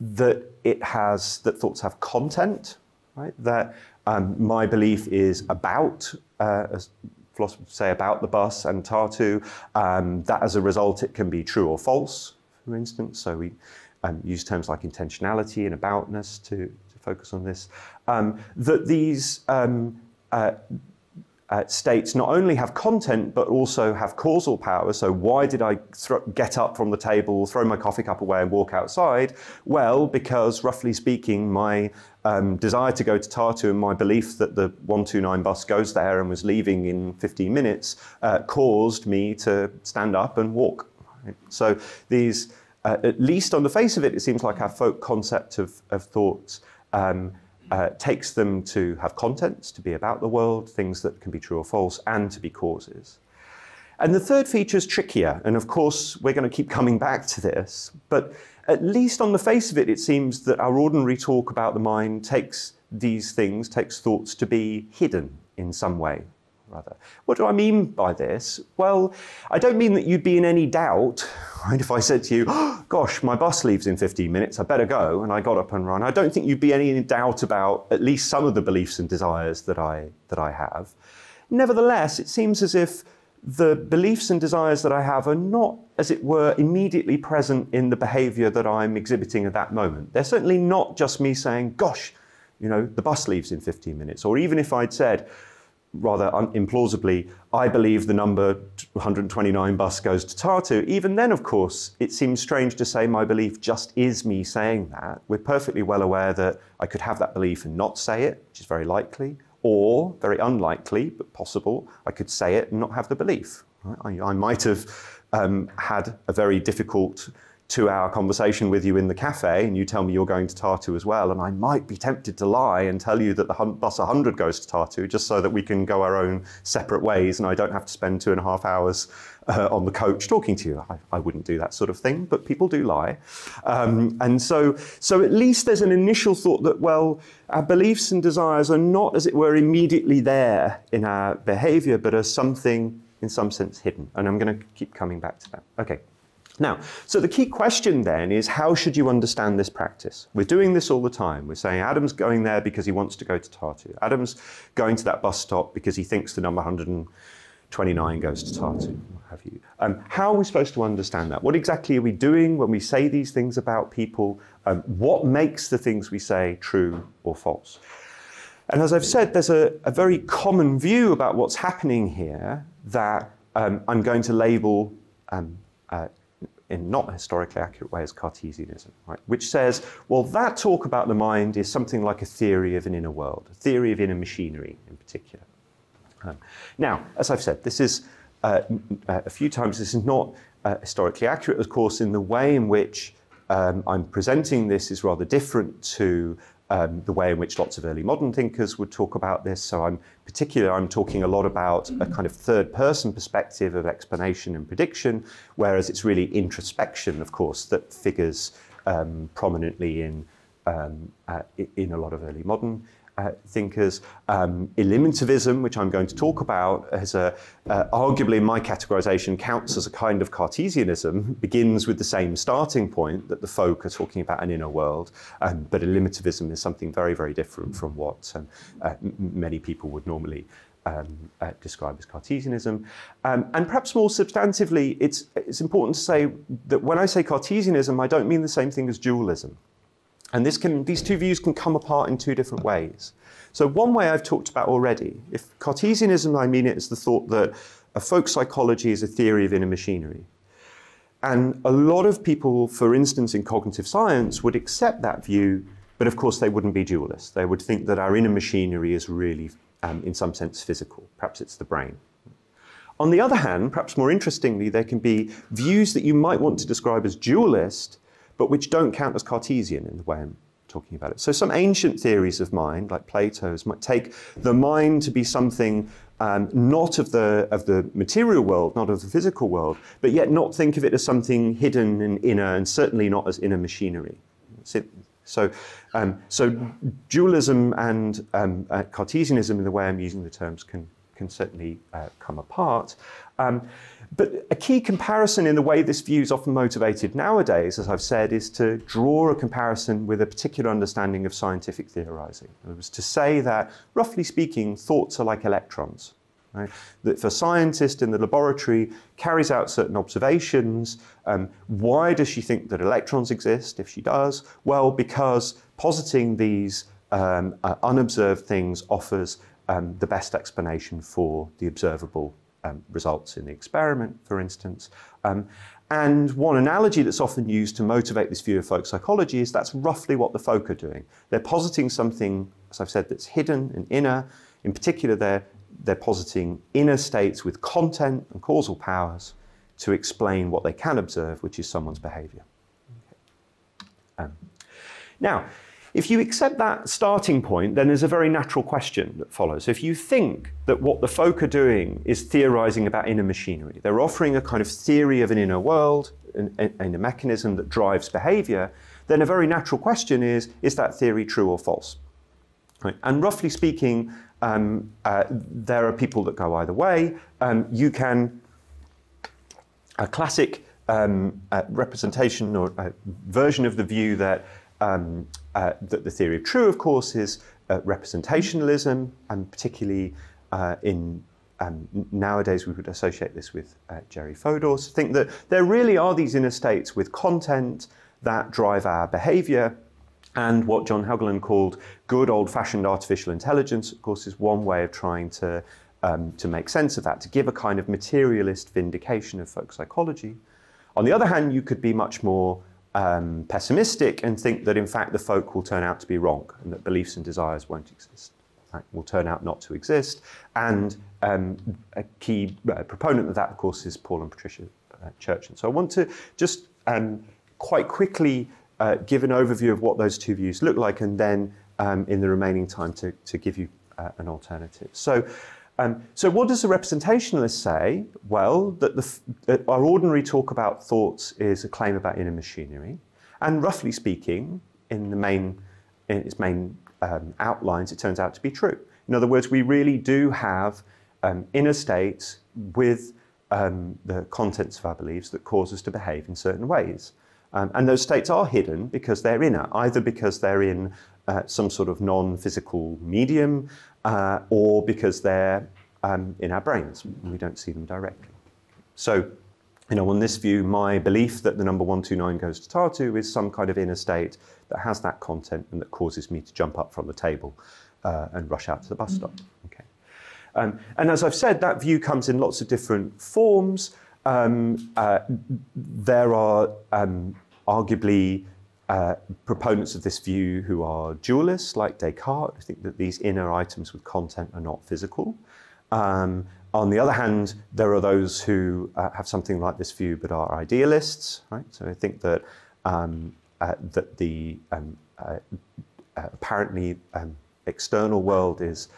that it has that thoughts have content, right? That um, my belief is about, uh, as philosophers say, about the bus and Tartu. Um, that as a result, it can be true or false, for instance. So we um, use terms like intentionality and aboutness to, to focus on this. Um, that these uh, uh, states not only have content but also have causal power. So, why did I get up from the table, throw my coffee cup away, and walk outside? Well, because roughly speaking, my um, desire to go to Tartu and my belief that the 129 bus goes there and was leaving in 15 minutes uh, caused me to stand up and walk. Right? So these, uh, at least on the face of it, it seems like our folk concept of, of thoughts um, uh, takes them to have contents, to be about the world, things that can be true or false, and to be causes. And the third feature is trickier, and of course, we're going to keep coming back to this, but at least on the face of it, it seems that our ordinary talk about the mind takes these things, takes thoughts to be hidden in some way, rather. What do I mean by this? Well, I don't mean that you'd be in any doubt, right? If I said to you, oh, gosh, my bus leaves in 15 minutes, I better go, and I got up and ran, I don't think you'd be any in doubt about at least some of the beliefs and desires that I, that I have. Nevertheless, it seems as if the beliefs and desires that I have are not, as it were, immediately present in the behavior that I'm exhibiting at that moment. They're certainly not just me saying, gosh, you know, the bus leaves in 15 minutes. Or even if I'd said, rather implausibly, I believe the number 129 bus goes to Tartu. Even then, of course, it seems strange to say my belief just is me saying that. We're perfectly well aware that I could have that belief and not say it, which is very likely, or very unlikely, but possible, I could say it and not have the belief. I, I might have um, had a very difficult two hour conversation with you in the cafe and you tell me you're going to Tartu as well, and I might be tempted to lie and tell you that the bus 100 goes to Tartu just so that we can go our own separate ways and I don't have to spend two and a half hours uh, on the coach talking to you. I, I, wouldn't do that sort of thing, but people do lie. Um, and so, so at least there's an initial thought that, well, our beliefs and desires are not, as it were, immediately there in our behavior, but are something in some sense hidden. And I'm going to keep coming back to that. Okay. Now, so the key question then is how should you understand this practice? We're doing this all the time. We're saying Adam's going there because he wants to go to Tartu. Adam's going to that bus stop because he thinks the number 129 goes to Tartu, what have you. Um, how are we supposed to understand that? What exactly are we doing when we say these things about people? Um, what makes the things we say true or false? And as I've said, there's a, a very common view about what's happening here that um, I'm going to label um, uh, in not historically accurate way as Cartesianism, right? which says, well, that talk about the mind is something like a theory of an inner world, a theory of inner machinery in particular. Um, now, as I've said, this is uh, uh, a few times, this is not uh, historically accurate, of course, in the way in which um, I'm presenting this is rather different to um, the way in which lots of early modern thinkers would talk about this. So I'm particular, I'm talking a lot about a kind of third person perspective of explanation and prediction, whereas it's really introspection, of course, that figures um, prominently in, um, uh, in a lot of early modern uh, thinkers. Um, eliminativism, which I'm going to talk about, as a, uh, arguably in my categorization counts as a kind of Cartesianism, begins with the same starting point that the folk are talking about an inner world, um, but eliminativism is something very, very different from what um, uh, many people would normally um, uh, describe as Cartesianism. Um, and perhaps more substantively, it's, it's important to say that when I say Cartesianism, I don't mean the same thing as dualism. And this can, these two views can come apart in two different ways. So one way I've talked about already, if Cartesianism, I mean it as the thought that a folk psychology is a theory of inner machinery. And a lot of people, for instance, in cognitive science, would accept that view, but of course they wouldn't be dualists. They would think that our inner machinery is really, um, in some sense, physical. Perhaps it's the brain. On the other hand, perhaps more interestingly, there can be views that you might want to describe as dualist, but which don't count as Cartesian in the way I'm talking about it. So some ancient theories of mind, like Plato's, might take the mind to be something um, not of the, of the material world, not of the physical world, but yet not think of it as something hidden and inner, and certainly not as inner machinery. So, um, so dualism and um, uh, Cartesianism, in the way I'm using the terms, can, can certainly uh, come apart. But a key comparison in the way this view is often motivated nowadays, as I've said, is to draw a comparison with a particular understanding of scientific theorizing. It was to say that, roughly speaking, thoughts are like electrons. Right? That if a scientist in the laboratory carries out certain observations, um, why does she think that electrons exist if she does? Well, because positing these um, uh, unobserved things offers um, the best explanation for the observable um, results in the experiment, for instance. Um, and one analogy that's often used to motivate this view of folk psychology is that's roughly what the folk are doing. They're positing something, as I've said, that's hidden and inner. In particular, they're, they're positing inner states with content and causal powers. to explain what they can observe, which is someone's behavior. Um, now, if you accept that starting point, then there's a very natural question that follows. If you think that what the folk are doing is theorizing about inner machinery, they're offering a kind of theory of an inner world and, a mechanism that drives behavior, then a very natural question is is that theory true or false? Right. And roughly speaking, um, uh, there are people that go either way. Um, you can, a classic um, uh, representation or uh, version of the view that, um, uh, that the theory of true, of course, is uh, representationalism, and particularly uh, in um, nowadays we would associate this with Jerry Fodor. I think that there really are these inner states with content that drive our behavior. And what John Haugeland called good old fashioned artificial intelligence, of course, is one way of trying to, um, to make sense of that, to give a kind of materialist vindication of folk psychology. On the other hand, you could be much more um, pessimistic and think that in fact the folk will turn out to be wrong and that beliefs and desires won't exist, right? will turn out not to exist. And um, a key uh, proponent of that, of course, is Paul and Patricia uh, Church. And so I want to just um, quite quickly uh, give an overview of what those two views look like and then um, in the remaining time to, to give you uh, an alternative. So um, so what does the representationalist say? Well, that, the, that, our ordinary talk about thoughts is a claim about inner machinery, and roughly speaking, in the main, in its main um, outlines, it turns out to be true. In other words, we really do have um, inner states with um, the contents of our beliefs that cause us to behave in certain ways. Um, and those states are hidden because they're inner, either because they're in uh, some sort of non-physical medium, uh, or because they're um, in our brains and we don't see them directly. So, you know, on this view, my belief that the number 129 goes to Tartu is some kind of inner state that has that content and that causes me to jump up from the table uh, and rush out to the bus stop. Okay. Um, and as I've said, that view comes in lots of different forms. Um, uh, there are um, arguably uh, proponents of this view who are dualists, like Descartes, who think that these inner items with content are not physical. Um, on the other hand, there are those who uh, have something like this view but are idealists, right? So I think that um, uh, that the um, uh, uh, apparently um, external world is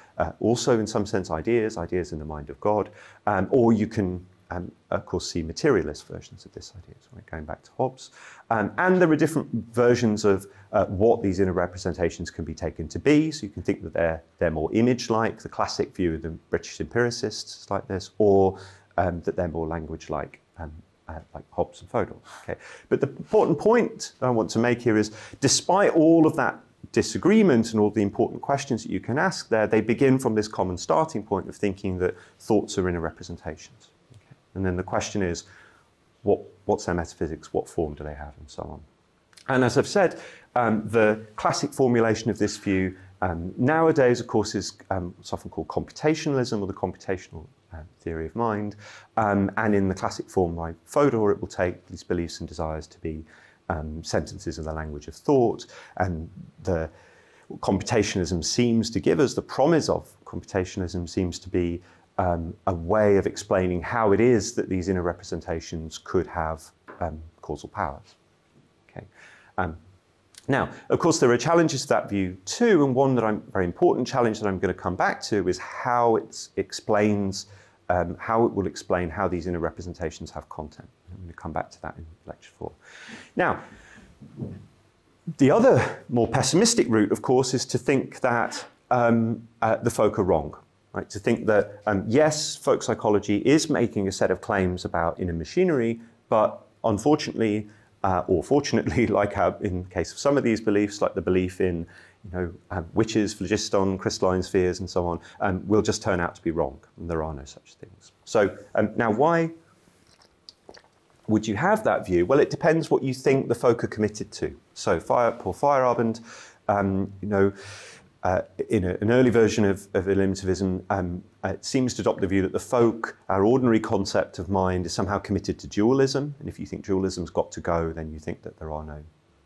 also in some sense ideas, ideas in the mind of God, um, or you can um, of course, see materialist versions of this idea, so we're going back to Hobbes. Um, and there are different versions of uh, what these inner representations can be taken to be. So you can think that they're, they're more image-like, the classic view of the British empiricists like this, or um, that they're more language-like, um, uh, like Hobbes and Fodor. Okay? But the important point I want to make here is, despite all of that disagreement and all the important questions that you can ask there, they begin from this common starting point of thinking that thoughts are inner representations. And then the question is, what, what's their metaphysics? What form do they have? And so on. And as I've said, um, the classic formulation of this view um, nowadays, of course, is um, what's often called computationalism or the computational uh, theory of mind. Um, and in the classic form by Fodor, it will take these beliefs and desires to be um, sentences in the language of thought. And the computationalism seems to give us the promise of computationalism seems to be um, a way of explaining how it is that these inner representations could have um, causal powers. Okay. Um, now, of course, there are challenges to that view too, and one that I'm very important challenge that I'm going to come back to is how it explains, um, how it will explain how these inner representations have content. I'm going to come back to that in lecture four. Now, the other more pessimistic route, of course, is to think that um, uh, the folk are wrong. Right, to think that, um, yes, folk psychology is making a set of claims about inner machinery, but unfortunately, uh, or fortunately, like in the case of some of these beliefs, like the belief in you know, um, witches, phlogiston, crystalline spheres, and so on, um, will just turn out to be wrong, and there are no such things. So um, now, why would you have that view? Well, it depends what you think the folk are committed to. So, Fire, Paul Feyerabend, um, you know, uh, in a, an early version of, of eliminativism, um, uh, seems to adopt the view that the folk, our ordinary concept of mind, is somehow committed to dualism. And if you think dualism's got to go, then you think that there are no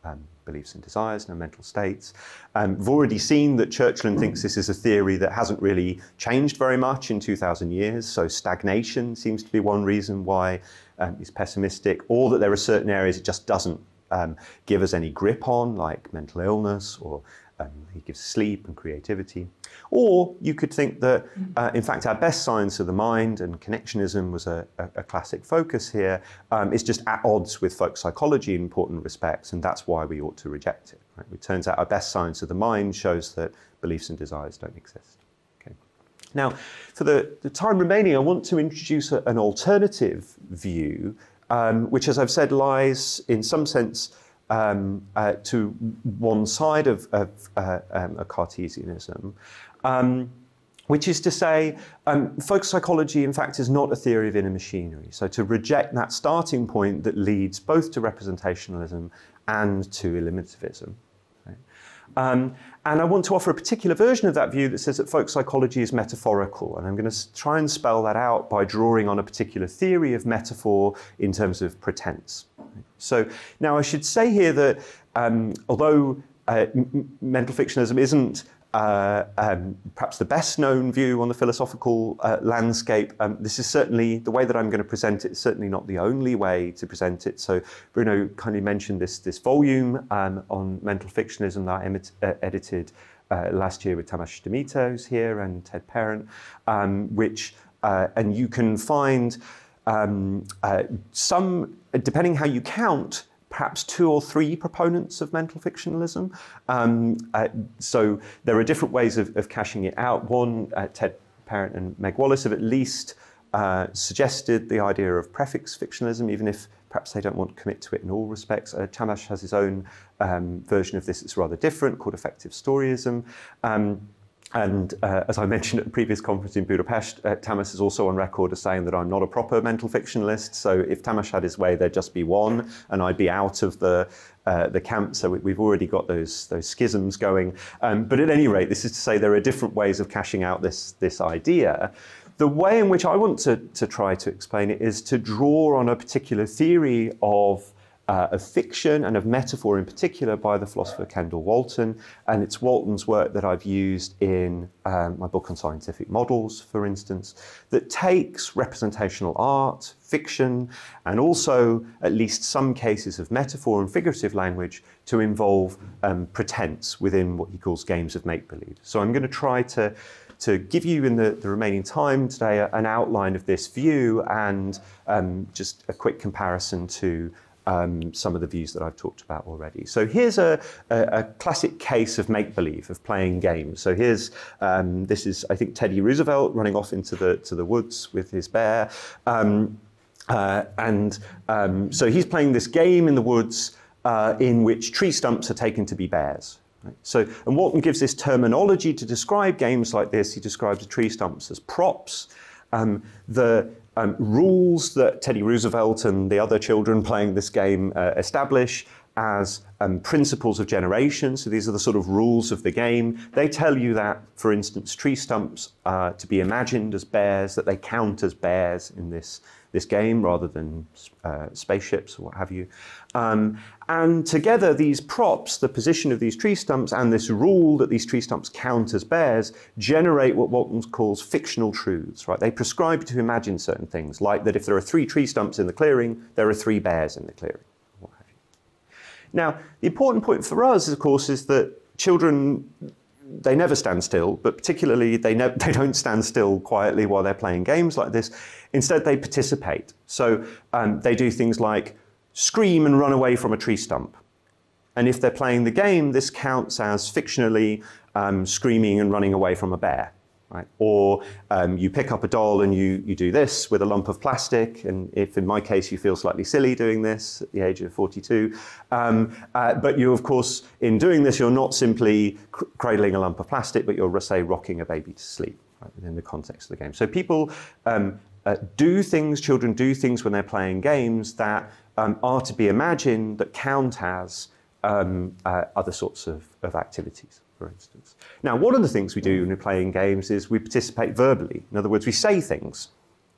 um, beliefs and desires, no mental states. Um, we've already seen that Churchland thinks this is a theory that hasn't really changed very much in 2,000 years. So stagnation seems to be one reason why um, is pessimistic, or that there are certain areas it just doesn't um, give us any grip on, like mental illness or um, he gives sleep and creativity. Or you could think that, uh, in fact, our best science of the mind and connectionism was a, a, a classic focus here, um, is just at odds with folk psychology in important respects, and that's why we ought to reject it. Right? It turns out our best science of the mind shows that beliefs and desires don't exist. Okay. Now, for the, the time remaining, I want to introduce a, an alternative view, um, which, as I've said, lies in some sense um, uh, to one side of, of uh, um, a Cartesianism, um, which is to say, um, folk psychology, in fact, is not a theory of inner machinery. So to reject that starting point that leads both to representationalism and to eliminativism. Um, and I want to offer a particular version of that view that says that folk psychology is metaphorical. And I'm going to try and spell that out by drawing on a particular theory of metaphor in terms of pretense. So now I should say here that um, although uh, mental fictionalism isn't uh, um, perhaps the best known view on the philosophical uh, landscape. Um, this is certainly the way that I'm going to present it, certainly not the only way to present it. So Bruno kindly mentioned this, this volume um, on mental fictionalism that I uh, edited uh, last year with Tamas Demeter here and Ted Parent, um, which, uh, and you can find um, some, depending how you count, perhaps two or three proponents of mental fictionalism. Um, uh, so there are different ways of, of cashing it out. One, uh, Ted Parent and Meg Wallace have at least uh, suggested the idea of prefix fictionalism, even if perhaps they don't want to commit to it in all respects. Uh, Tamas has his own um, version of this that's rather different, called effective storyism. Um, and uh, as I mentioned at a previous conference in Budapest, uh, Tamas is also on record as saying that I'm not a proper mental fictionalist. So if Tamas had his way, there'd just be one, and I'd be out of the uh, the camp. So we, have already got those those schisms going. Um, but at any rate, this is to say there are different ways of cashing out this this idea. The way in which I want to, to try to explain it is to draw on a particular theory of uh, of fiction and of metaphor in particular by the philosopher Kendall Walton. And it's Walton's work that I've used in um, my book on scientific models, for instance, that takes representational art, fiction, and also at least some cases of metaphor and figurative language to involve um, pretense within what he calls games of make believe. So I'm going to try to to give you in the, the remaining time today an outline of this view and um, just a quick comparison to um, some of the views that I've talked about already. So here's a, a, a classic case of make-believe, of playing games. So here's, um, this is, I think, Teddy Roosevelt running off into the, to the woods with his bear. Um, uh, and um, so he's playing this game in the woods uh, in which tree stumps are taken to be bears. Right? So, and Walton gives this terminology to describe games like this. He describes tree stumps as props. Um, the um, rules that Teddy Roosevelt and the other children playing this game uh, establish as um, principles of generation. So these are the sort of rules of the game. They tell you that, for instance, tree stumps are to be imagined as bears, that they count as bears in this this game rather than uh, spaceships or what have you. Um, and together, these props, the position of these tree stumps, and this rule that these tree stumps count as bears, generate what Walton calls fictional truths. Right? They prescribe to imagine certain things, like that if there are three tree stumps in the clearing, there are three bears in the clearing. Now, the important point for us, of course, is that children they never stand still, but particularly they, they don't stand still quietly while they're playing games like this. Instead, they participate. So um, they do things like scream and run away from a tree stump. And if they're playing the game, this counts as fictionally um, screaming and running away from a bear. Right? Or um, you pick up a doll and you, you do this with a lump of plastic, and if in my case you feel slightly silly doing this at the age of 42, um, uh, but you of course, in doing this, you're not simply cr- cradling a lump of plastic, but you're, say, rocking a baby to sleep right, within the context of the game. So people um, uh, do things, children do things when they're playing games that um, are to be imagined, that count as um, uh, other sorts of, of activities for instance. Now, one of the things we do when we're playing games is we participate verbally. In other words, we say things.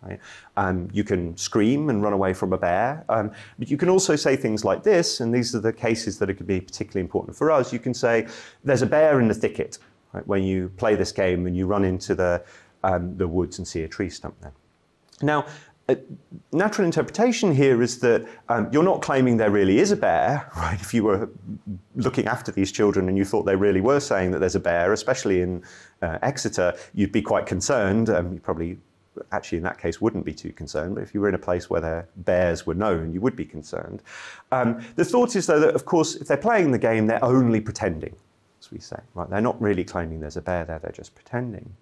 Right? Um, you can scream and run away from a bear, um, but you can also say things like this, and these are the cases that could be particularly important for us. You can say, "There's a bear in the thicket." Right? When you play this game and you run into the um, the woods and see a tree stump there. Now, natural interpretation here is that um, you're not claiming there really is a bear, right? If you were looking after these children and you thought they really were saying that there's a bear, especially in uh, Exeter, you'd be quite concerned. Um, you probably, actually, in that case, wouldn't be too concerned. But if you were in a place where their bears were known, you would be concerned. Um, the thought is, though, that of course, if they're playing the game, they're only pretending, as we say, right? They're not really claiming there's a bear there; they're just pretending.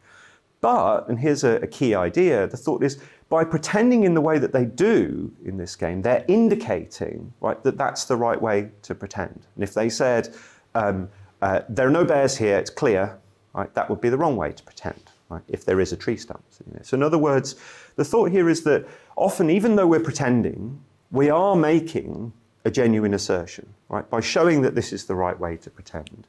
But, and here's a, a, key idea, the thought is by pretending in the way that they do in this game, they're indicating right, that that's the right way to pretend. And if they said, um, uh, there are no bears here, it's clear, right, that would be the wrong way to pretend, right, if there is a tree stump. So in other words, the thought here is that often, even though we're pretending, we are making a genuine assertion, right, by showing that this is the right way to pretend.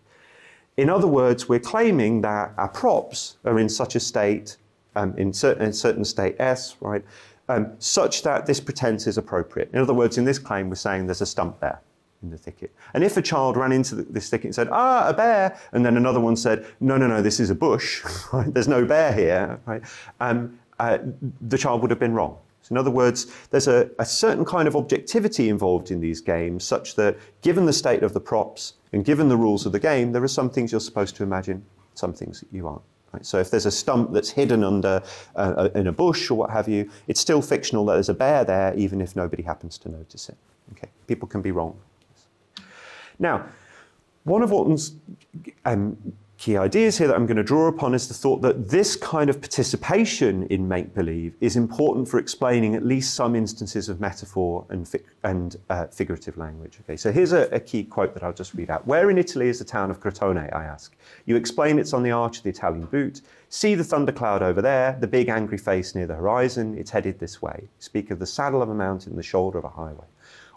In other words, we're claiming that our props are in such a state, um, in, certain, in certain state S, right, um, such that this pretense is appropriate. In other words, in this claim, we're saying there's a stump there in the thicket. And if a child ran into the, this thicket and said, ah, a bear, and then another one said, no, no, no, this is a bush, right? there's no bear here, right? Um, uh, the child would have been wrong. So in other words, there's a, a certain kind of objectivity involved in these games such that given the state of the props and given the rules of the game, there are some things you're supposed to imagine, some things that you aren't. Right? So if there's a stump that's hidden under uh, in a bush or what have you, it's still fictional that there's a bear there, even if nobody happens to notice it. Okay, people can be wrong. Now, one of Walton's um, key ideas here that I'm going to draw upon is the thought that this kind of participation in make believe is important for explaining at least some instances of metaphor and, fi and uh, figurative language. Okay, so here's a, a, key quote that I'll just read out. Where in Italy is the town of Crotone? I ask. You explain it's on the arch of the Italian boot. See the thundercloud over there, the big angry face near the horizon. It's headed this way. Speak of the saddle of a mountain, the shoulder of a highway.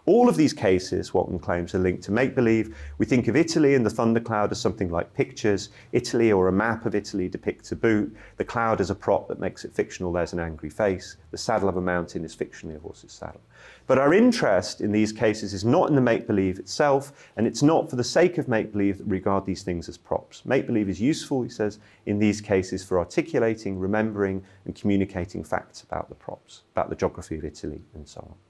All of these cases, Walton claims, are linked to make believe. We think of Italy and the thundercloud as something like pictures. Italy or a map of Italy depicts a boot. The cloud is a prop that makes it fictional. There's an angry face. The saddle of a mountain is fictionally a horse's saddle. But our interest in these cases is not in the make believe itself, and it's not for the sake of make believe that we regard these things as props. Make believe is useful, he says, in these cases for articulating, remembering, and communicating facts about the props, about the geography of Italy, and so on.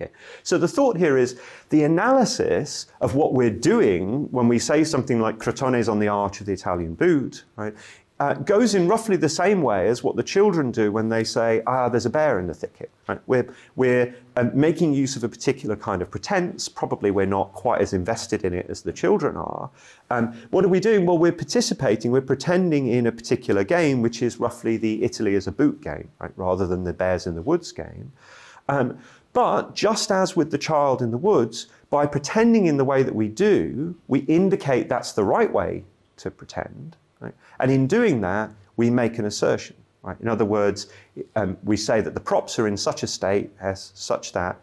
Okay. So the thought here is the analysis of what we're doing when we say something like Crotone's on the arch of the Italian boot, right, uh, goes in roughly the same way as what the children do when they say, ah, there's a bear in the thicket. Right? We're, we're um, making use of a particular kind of pretense. Probably we're not quite as invested in it as the children are. Um, what are we doing? Well, we're participating, we're pretending in a particular game, which is roughly the Italy as a boot game, right? rather than the bears in the woods game. Um, but just as with the child in the woods, by pretending in the way that we do, we indicate that's the right way to pretend. Right? And in doing that, we make an assertion. Right? In other words, um, we say that the props are in such a state as such that,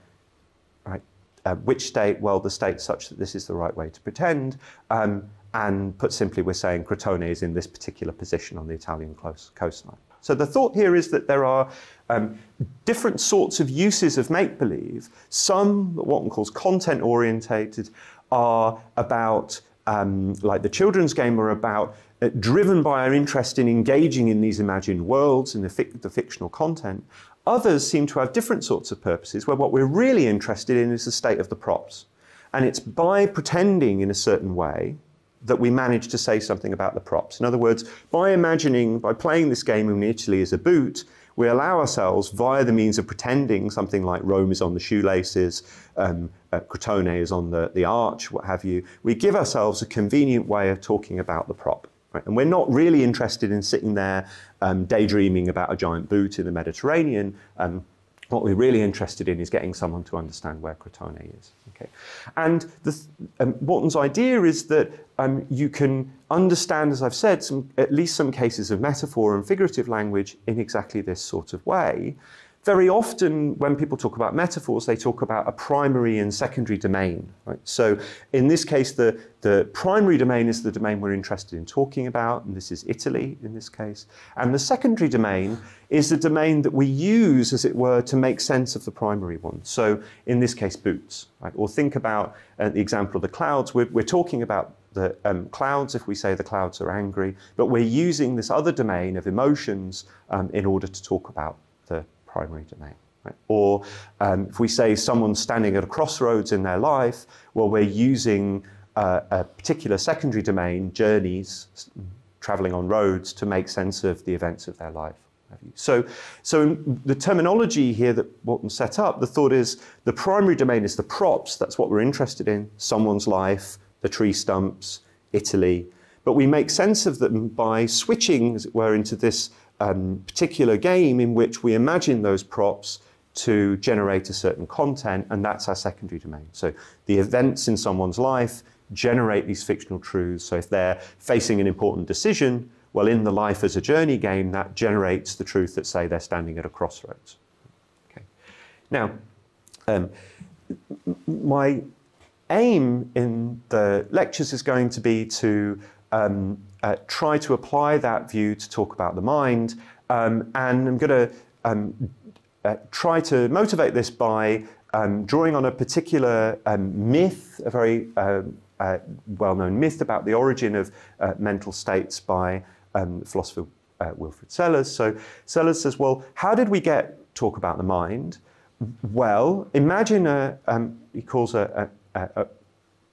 right? Uh, which state? Well, the state such that this is the right way to pretend. Um, and put simply, we're saying Crotone is in this particular position on the Italian coastline. So the thought here is that there are um, different sorts of uses of make believe. Some, what one calls content orientated, are about, um, like the children's game, are about uh, driven by our interest in engaging in these imagined worlds and the, the fictional content. Others seem to have different sorts of purposes where what we're really interested in is the state of the props. And it's by pretending in a certain way that we manage to say something about the props. In other words, by imagining, by playing this game in Italy as a boot, we allow ourselves, via the means of pretending something like Rome is on the shoelaces, um, uh, Crotone is on the, the arch, what have you, we give ourselves a convenient way of talking about the prop. Right? And we're not really interested in sitting there um, daydreaming about a giant boot in the Mediterranean. Um, what we're really interested in is getting someone to understand where Crotone is. Okay? And the, um, Walton's idea is that um, you can understand, as I've said, some, at least some cases of metaphor and figurative language in exactly this sort of way. Very often, when people talk about metaphors, they talk about a primary and secondary domain. Right? So, in this case, the, the primary domain is the domain we're interested in talking about, and this is Italy in this case. And the secondary domain is the domain that we use, as it were, to make sense of the primary one. So, in this case, boots. Right? Or think about uh, the example of the clouds. We're, we're talking about the um, clouds if we say the clouds are angry, but we're using this other domain of emotions um, in order to talk about primary domain. Right? Or um, if we say someone's standing at a crossroads in their life, well, we're using uh, a particular secondary domain, journeys, traveling on roads, to make sense of the events of their life. So, so the terminology here that Walton set up, the thought is the primary domain is the props, that's what we're interested in, someone's life, the tree stumps, Italy. But we make sense of them by switching, as it were, into this um, particular game in which we imagine those props to generate a certain content, and that's our secondary domain. So the events in someone's life generate these fictional truths. So if they're facing an important decision, well, in the life as a journey game, that generates the truth that say they're standing at a crossroads. Okay. Now, um, my aim in the lectures is going to be to um, uh, try to apply that view to talk about the mind, um, and I'm going to um, uh, try to motivate this by um, drawing on a particular um, myth, a very um, uh, well-known myth about the origin of uh, mental states by um, philosopher uh, Wilfrid Sellars. So Sellars says, well, how did we get talk about the mind? Well, imagine a, he calls a, a, a,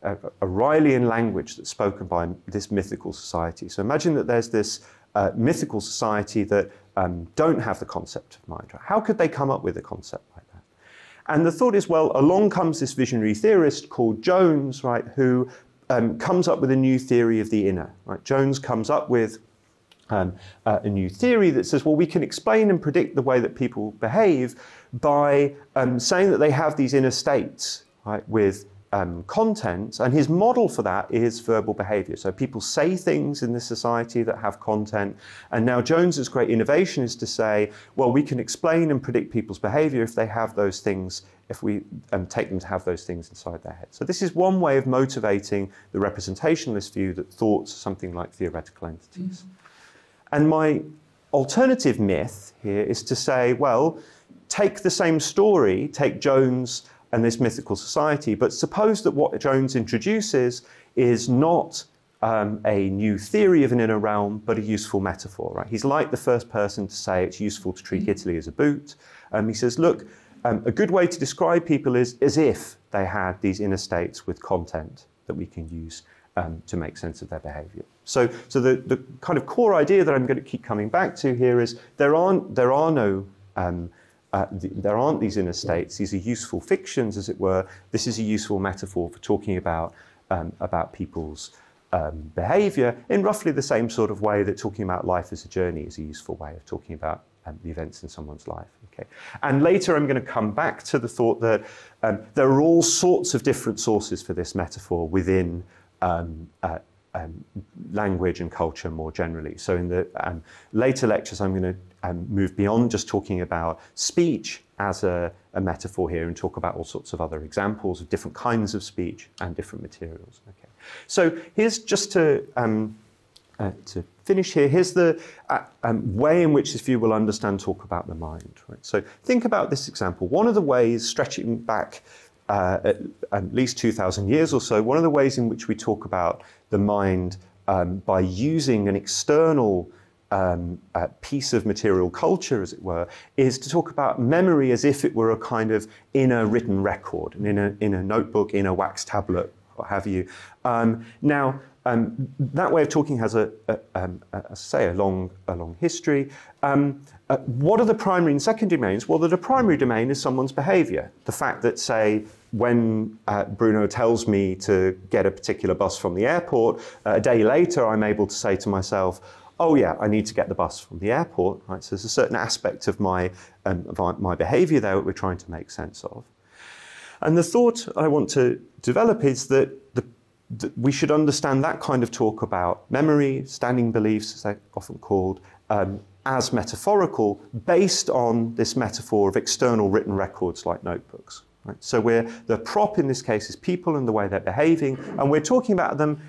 a, Rylean language that's spoken by this mythical society. So imagine that there's this uh, mythical society that um, don't have the concept of mind. How could they come up with a concept like that? And the thought is, well, along comes this visionary theorist called Jones, right, who um, comes up with a new theory of the inner. Right? Jones comes up with um, uh, a new theory that says, well, we can explain and predict the way that people behave by um, saying that they have these inner states right, with um, content, and his model for that is verbal behavior. So people say things in this society that have content, and now Jones's great innovation is to say, well, we can explain and predict people's behavior if they have those things, if we um, take them to have those things inside their head. So this is one way of motivating the representationalist view that thoughts are something like theoretical entities. Mm-hmm. And my alternative myth here is to say, well, take the same story, take Jones and this mythical society. But suppose that what Jones introduces is not um, a new theory of an inner realm, but a useful metaphor. Right? He's like the first person to say it's useful to treat Italy as a boot. Um, he says, look, um, a good way to describe people is as if they had these inner states with content that we can use um, to make sense of their behavior. So, so the, the kind of core idea that I'm going to keep coming back to here is there aren't there are no um, uh, th there aren't these inner states. These are useful fictions, as it were. This is a useful metaphor for talking about, um, about people's um, behavior in roughly the same sort of way that talking about life as a journey is a useful way of talking about um, the events in someone's life. Okay. And later I'm going to come back to the thought that um, there are all sorts of different sources for this metaphor within um, uh, um, language and culture more generally. So in the um, later lectures, I'm going to um, move beyond just talking about speech as a, a, metaphor here and talk about all sorts of other examples of different kinds of speech and different materials. Okay. So here's just to, um, uh, to finish here, here's the uh, um, way in which this view will understand talk about the mind. Right? So think about this example. One of the ways, stretching back uh, at, at, least 2,000 years or so, one of the ways in which we talk about the mind um, by using an external um, piece of material culture, as it were, is to talk about memory as if it were a kind of inner written record, an inner, inner notebook, inner wax tablet, what have you. Um, now, um, that way of talking has a, a, um, a, say, a long, a long history. Um, uh, what are the primary and secondary domains? Well, the primary domain is someone's behavior. The fact that, say, when uh, Bruno tells me to get a particular bus from the airport, uh, a day later I'm able to say to myself, oh yeah, I need to get the bus from the airport. Right? So there's a certain aspect of my, um, of my behavior there that we're trying to make sense of. And the thought I want to develop is that, the, that we should understand that kind of talk about memory, standing beliefs, as they're often called, um, as metaphorical, based on this metaphor of external written records like notebooks. Right? So we're, the prop in this case is people and the way they're behaving, and we're talking about them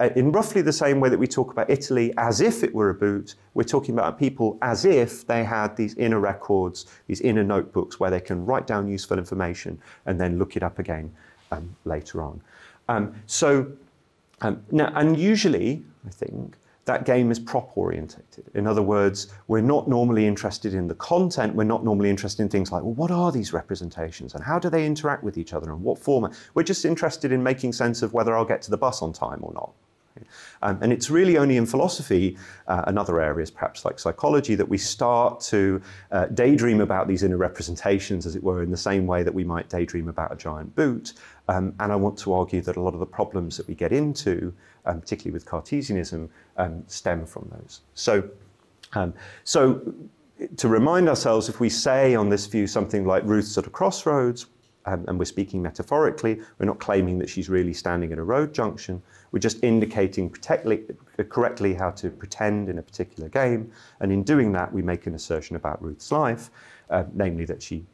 uh, in roughly the same way that we talk about Italy as if it were a boot, we're talking about people as if they had these inner records, these inner notebooks where they can write down useful information and then look it up again um, later on. Um, so um, now, and usually, I think, that game is prop orientated. In other words, we're not normally interested in the content, we're not normally interested in things like, well, what are these representations and how do they interact with each other and what format? We're just interested in making sense of whether I'll get to the bus on time or not. Um, and it's really only in philosophy uh, and other areas, perhaps like psychology, that we start to uh, daydream about these inner representations, as it were, in the same way that we might daydream about a giant boot. Um, and I want to argue that a lot of the problems that we get into, um, particularly with Cartesianism, um, stem from those. So, um, so to remind ourselves, if we say on this view something like Ruth's at a crossroads, um, and we're speaking metaphorically, we're not claiming that she's really standing at a road junction, we're just indicating correctly how to pretend in a particular game. And in doing that, we make an assertion about Ruth's life, uh, namely that she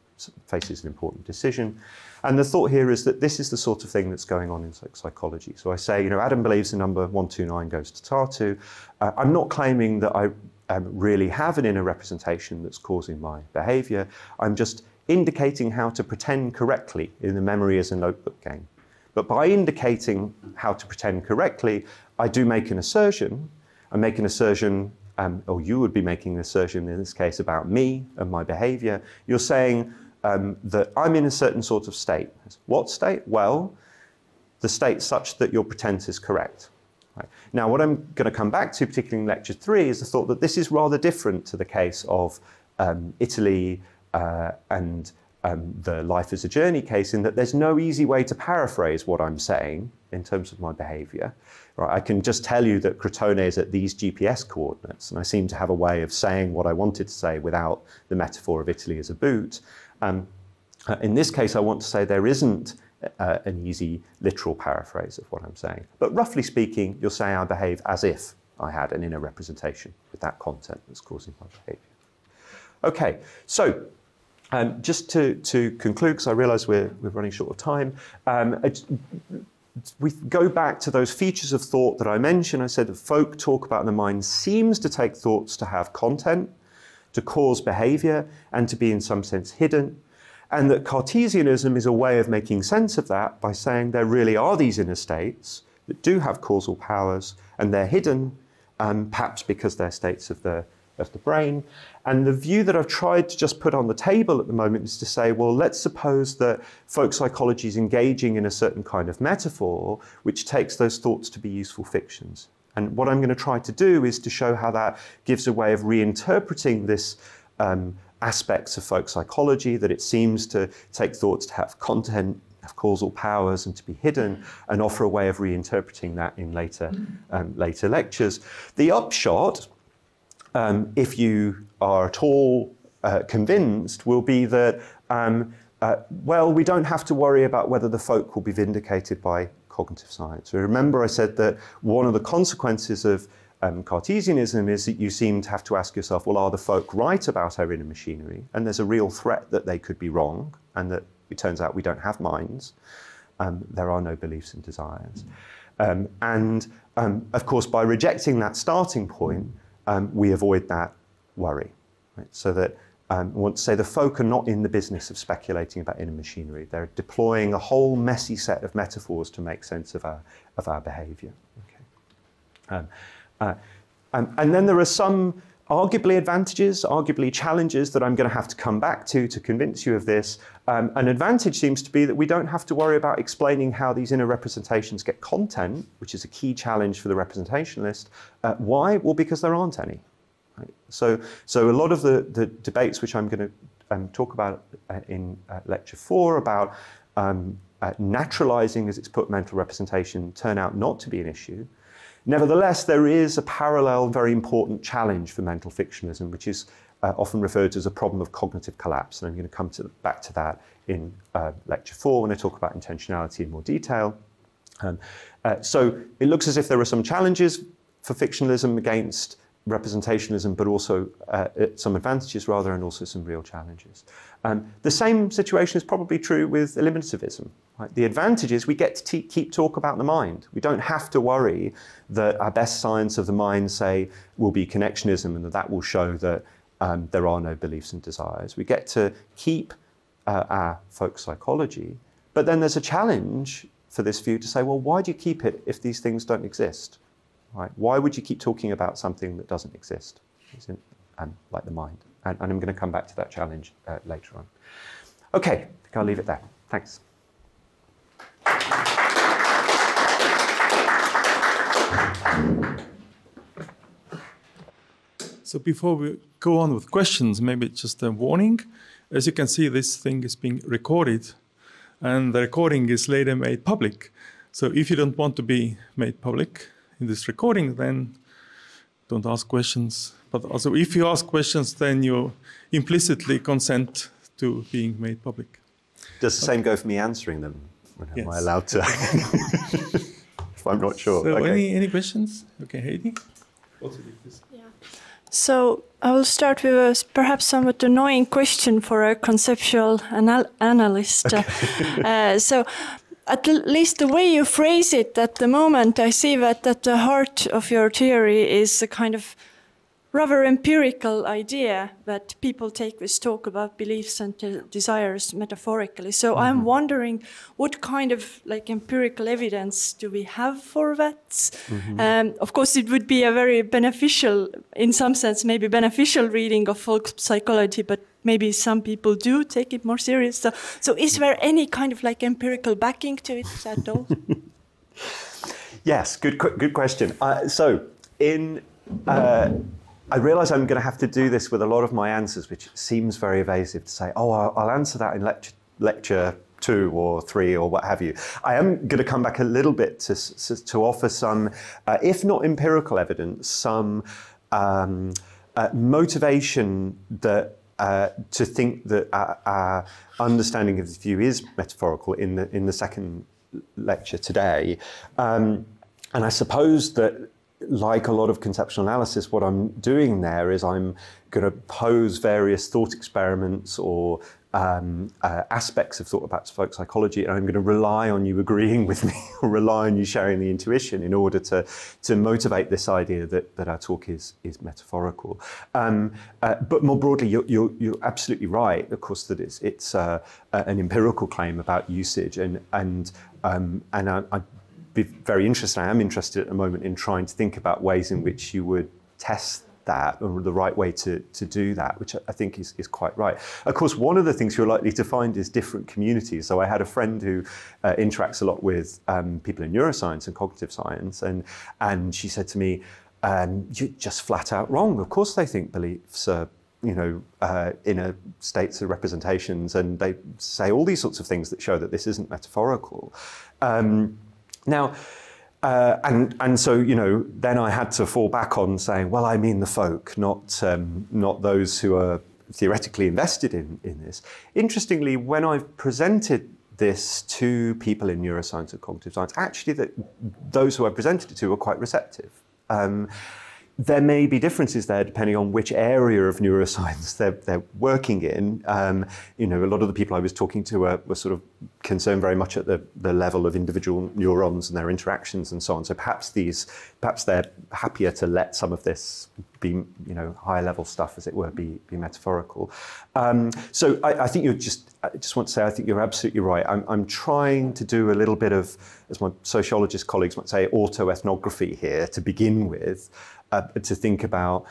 faces an important decision. And the thought here is that this is the sort of thing that's going on in psychology. So I say, you know, Adam believes the number 129 goes to Tartu. Uh, I'm not claiming that I um, really have an inner representation that's causing my behavior. I'm just indicating how to pretend correctly in the memory as a notebook game. But by indicating how to pretend correctly, I do make an assertion. I make an assertion, um, or you would be making an assertion in this case about me and my behavior. You're saying um, that I'm in a certain sort of state. What state? Well, the state such that your pretense is correct. Right. Now, what I'm going to come back to, particularly in lecture three, is the thought that this is rather different to the case of um, Italy uh, and um, the life as a journey case in that there's no easy way to paraphrase what I'm saying in terms of my behavior. Right? I can just tell you that Crotone is at these GPS coordinates, and I seem to have a way of saying what I wanted to say without the metaphor of Italy as a boot. Um, uh, in this case, I want to say there isn't uh, an easy literal paraphrase of what I'm saying. But roughly speaking, you'll say I behave as if I had an inner representation with that content that's causing my behavior. Okay, so um, just to, to conclude, because I realise we're, we're running short of time, um, we go back to those features of thought that I mentioned. I said that folk talk about the mind seems to take thoughts to have content, to cause behaviour, and to be in some sense hidden. And that Cartesianism is a way of making sense of that by saying there really are these inner states that do have causal powers, and they're hidden, um, perhaps because they're states of the of the brain. And the view that I've tried to just put on the table at the moment is to say, well, let's suppose that folk psychology is engaging in a certain kind of metaphor which takes those thoughts to be useful fictions. And what I'm going to try to do is to show how that gives a way of reinterpreting this um, aspects of folk psychology, that it seems to take thoughts to have content, have causal powers, and to be hidden, and offer a way of reinterpreting that in later, um, later lectures. The upshot um, if you are at all uh, convinced, will be that, um, uh, well, we don't have to worry about whether the folk will be vindicated by cognitive science. Remember, I said that one of the consequences of um, Cartesianism is that you seem to have to ask yourself, well, are the folk right about our inner machinery? And there's a real threat that they could be wrong, and that it turns out we don't have minds. Um, there are no beliefs and desires. Um, and um, of course, by rejecting that starting point, um, we avoid that worry. Right? So that um, I want to say the folk are not in the business of speculating about inner machinery. They're deploying a whole messy set of metaphors to make sense of our, of our behavior. Okay. Um, uh, and then there are some arguably advantages, arguably challenges that I'm going to have to come back to to convince you of this. Um, an advantage seems to be that we don't have to worry about explaining how these inner representations get content, which is a key challenge for the representationalist. Uh, why? Well, because there aren't any. Right? So, so a lot of the, the debates which I'm going to um, talk about uh, in uh, lecture four about um, uh, naturalizing, as it's put, mental representation turn out not to be an issue. Nevertheless, there is a parallel, very important challenge for mental fictionalism, which is uh, often referred to as a problem of cognitive collapse. And I'm going to come to, back to that in uh, lecture four when I talk about intentionality in more detail. Um, uh, so it looks as if there are some challenges for fictionalism against representationalism, but also uh, some advantages rather, and also some real challenges. Um, the same situation is probably true with eliminativism. Right? The advantage is we get to keep talk about the mind. We don't have to worry that our best science of the mind, say, will be connectionism and that that will show that um, there are no beliefs and desires. We get to keep uh, our folk psychology, but then there's a challenge for this view to say, well, why do you keep it if these things don't exist? Right? Why would you keep talking about something that doesn't exist, um, like the mind? And, and, I'm going to come back to that challenge uh, later on. Okay, I think I'll leave it there. Thanks. So before we go on with questions, maybe just a warning. As you can see, this thing is being recorded, and the recording is later made public. So if you don't want to be made public in this recording, then don't ask questions. But also, if you ask questions, then you implicitly consent to being made public. Does the same go for me answering them? Yes. Am I allowed to? if I'm not sure. So, okay. any, any questions? Okay, Heidi? Yeah. So I will start with a perhaps somewhat annoying question for a conceptual anal analyst. Okay. uh, so at least the way you phrase it at the moment, I see that at the heart of your theory is a kind of rather empirical idea that people take this talk about beliefs and desires metaphorically. So mm -hmm. I'm mm-hmm. wondering what kind of like empirical evidence do we have for that? Mm -hmm. um, of course, it would be a very beneficial, in some sense, maybe beneficial reading of folk psychology, but maybe some people do take it more serious. So, so is there any kind of like empirical backing to it at all? yes, good, good question. Uh, so in uh, I realize I'm going to have to do this with a lot of my answers, which seems very evasive to say, oh, I'll, answer that in lecture, lecture two or three or what have you. I am going to come back a little bit to, to offer some, uh, if not empirical evidence, some um, uh, motivation that uh, to think that our, our, understanding of this view is metaphorical in the in the second lecture today. Um, and I suppose that like a lot of conceptual analysis, what I'm doing there is I'm going to pose various thought experiments or um, uh, aspects of thought about folk psychology, and I'm going to rely on you agreeing with me or rely on you sharing the intuition in order to, to motivate this idea that, that our talk is, is metaphorical. Um, uh, but more broadly, you're, you're, you're, absolutely right, of course, that it's, it's uh, an empirical claim about usage, and, and, um, and I, I be very interested, I am interested at the moment in trying to think about ways in which you would test that or the right way to, to do that, which I think is, is quite right. Of course, one of the things you're likely to find is different communities. So I had a friend who uh, interacts a lot with um, people in neuroscience and cognitive science, and, and she said to me, um, you're just flat out wrong. Of course they think beliefs are you know, uh, inner states of representations, and they say all these sorts of things that show that this isn't metaphorical. Um, now, uh, and and so you know, then I had to fall back on saying, well, I mean the folk, not um, not those who are theoretically invested in in this. Interestingly, when I've presented this to people in neuroscience and cognitive science, actually, that those who I presented it to were quite receptive. Um, there may be differences there depending on which area of neuroscience they're, they're working in. Um, you know, a lot of the people I was talking to were, were sort of concerned very much at the, the level of individual neurons and their interactions and so on. So perhaps these, perhaps they're happier to let some of this be, you know, higher level stuff, as it were, be, be metaphorical. Um, so I, I, think you're just, I just want to say, I think you're absolutely right. I'm, I'm trying to do a little bit of, as my sociologist colleagues might say, autoethnography here to begin with uh, to think about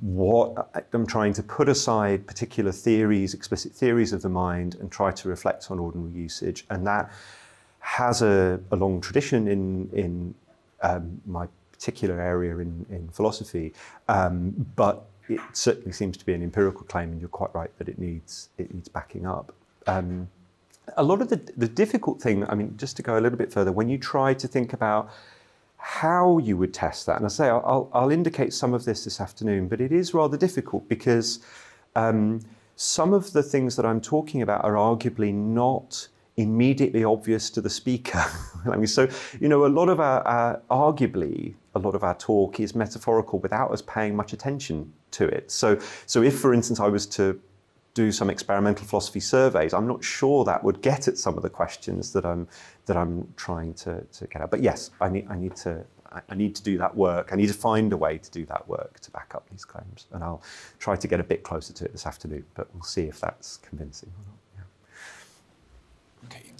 what I'm trying to put aside particular theories, explicit theories of the mind, and try to reflect on ordinary usage. And that has a, a long tradition in, in um, my particular area in, in philosophy, um, but it certainly seems to be an empirical claim, and you're quite right that it needs, it needs backing up. Um, a lot of the, the difficult thing, I mean, just to go a little bit further, when you try to think about how you would test that. And I say I'll, I'll, indicate some of this this afternoon, but it is rather difficult because um, some of the things that I'm talking about are arguably not immediately obvious to the speaker. I mean, so you know, a lot of our, our, arguably a lot of our talk is metaphorical without us paying much attention to it. So, so if, for instance, I was to do some experimental philosophy surveys, I'm not sure that would get at some of the questions that I'm that I'm trying to, to get at. But yes, I need I need to I need to do that work. I need to find a way to do that work to back up these claims, and I'll try to get a bit closer to it this afternoon. But we'll see if that's convincing or not.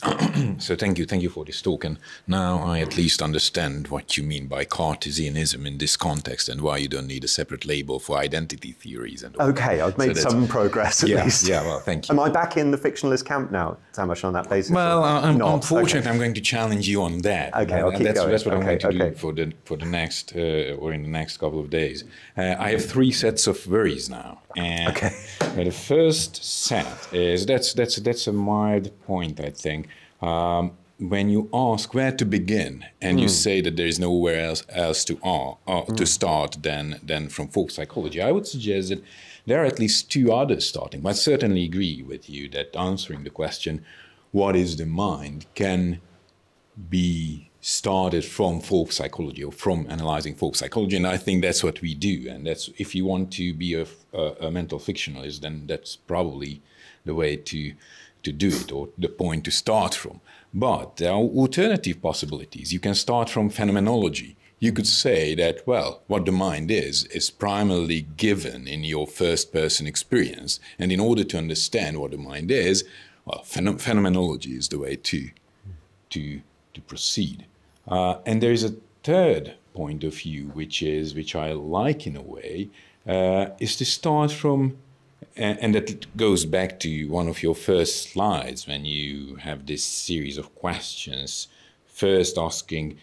So thank you, thank you for this talk. And now I at least understand what you mean by Cartesianism in this context and why you don't need a separate label for identity theories. And all. okay, I've made so some progress at yeah, least. Yeah, well, thank you. Am I back in the fictionalist camp now, Tamas, on that basis? Well, I'm, unfortunately, okay. I'm going to challenge you on that. Okay, I'll keep that's, going. that's what okay, I'm going to okay. do for the for the next uh, or in the next couple of days. Uh, I have three sets of worries now. And okay. the first set is that's that's that's a mild point, I think. Um, when you ask where to begin and mm. you hmm. say that there is nowhere else else to uh, uh, mm. to start than than from folk psychology, I would suggest that there are at least two others starting. But I certainly agree with you that answering the question, "What is the mind?" can be started from folk psychology or from analyzing folk psychology, and I think that's what we do. And that's if you want to be a, a, a mental fictionalist, then that's probably the way to to do it or the point to start from. But there are alternative possibilities. You can start from phenomenology. You could say that, well, what the mind is, is primarily given in your first person experience. And in order to understand what the mind is, well, phen phenomenology is the way to, to, to proceed. Uh, and there is a third point of view, which is which I like in a way, uh, is to start from, and, and, that goes back to one of your first slides when you have this series of questions, first asking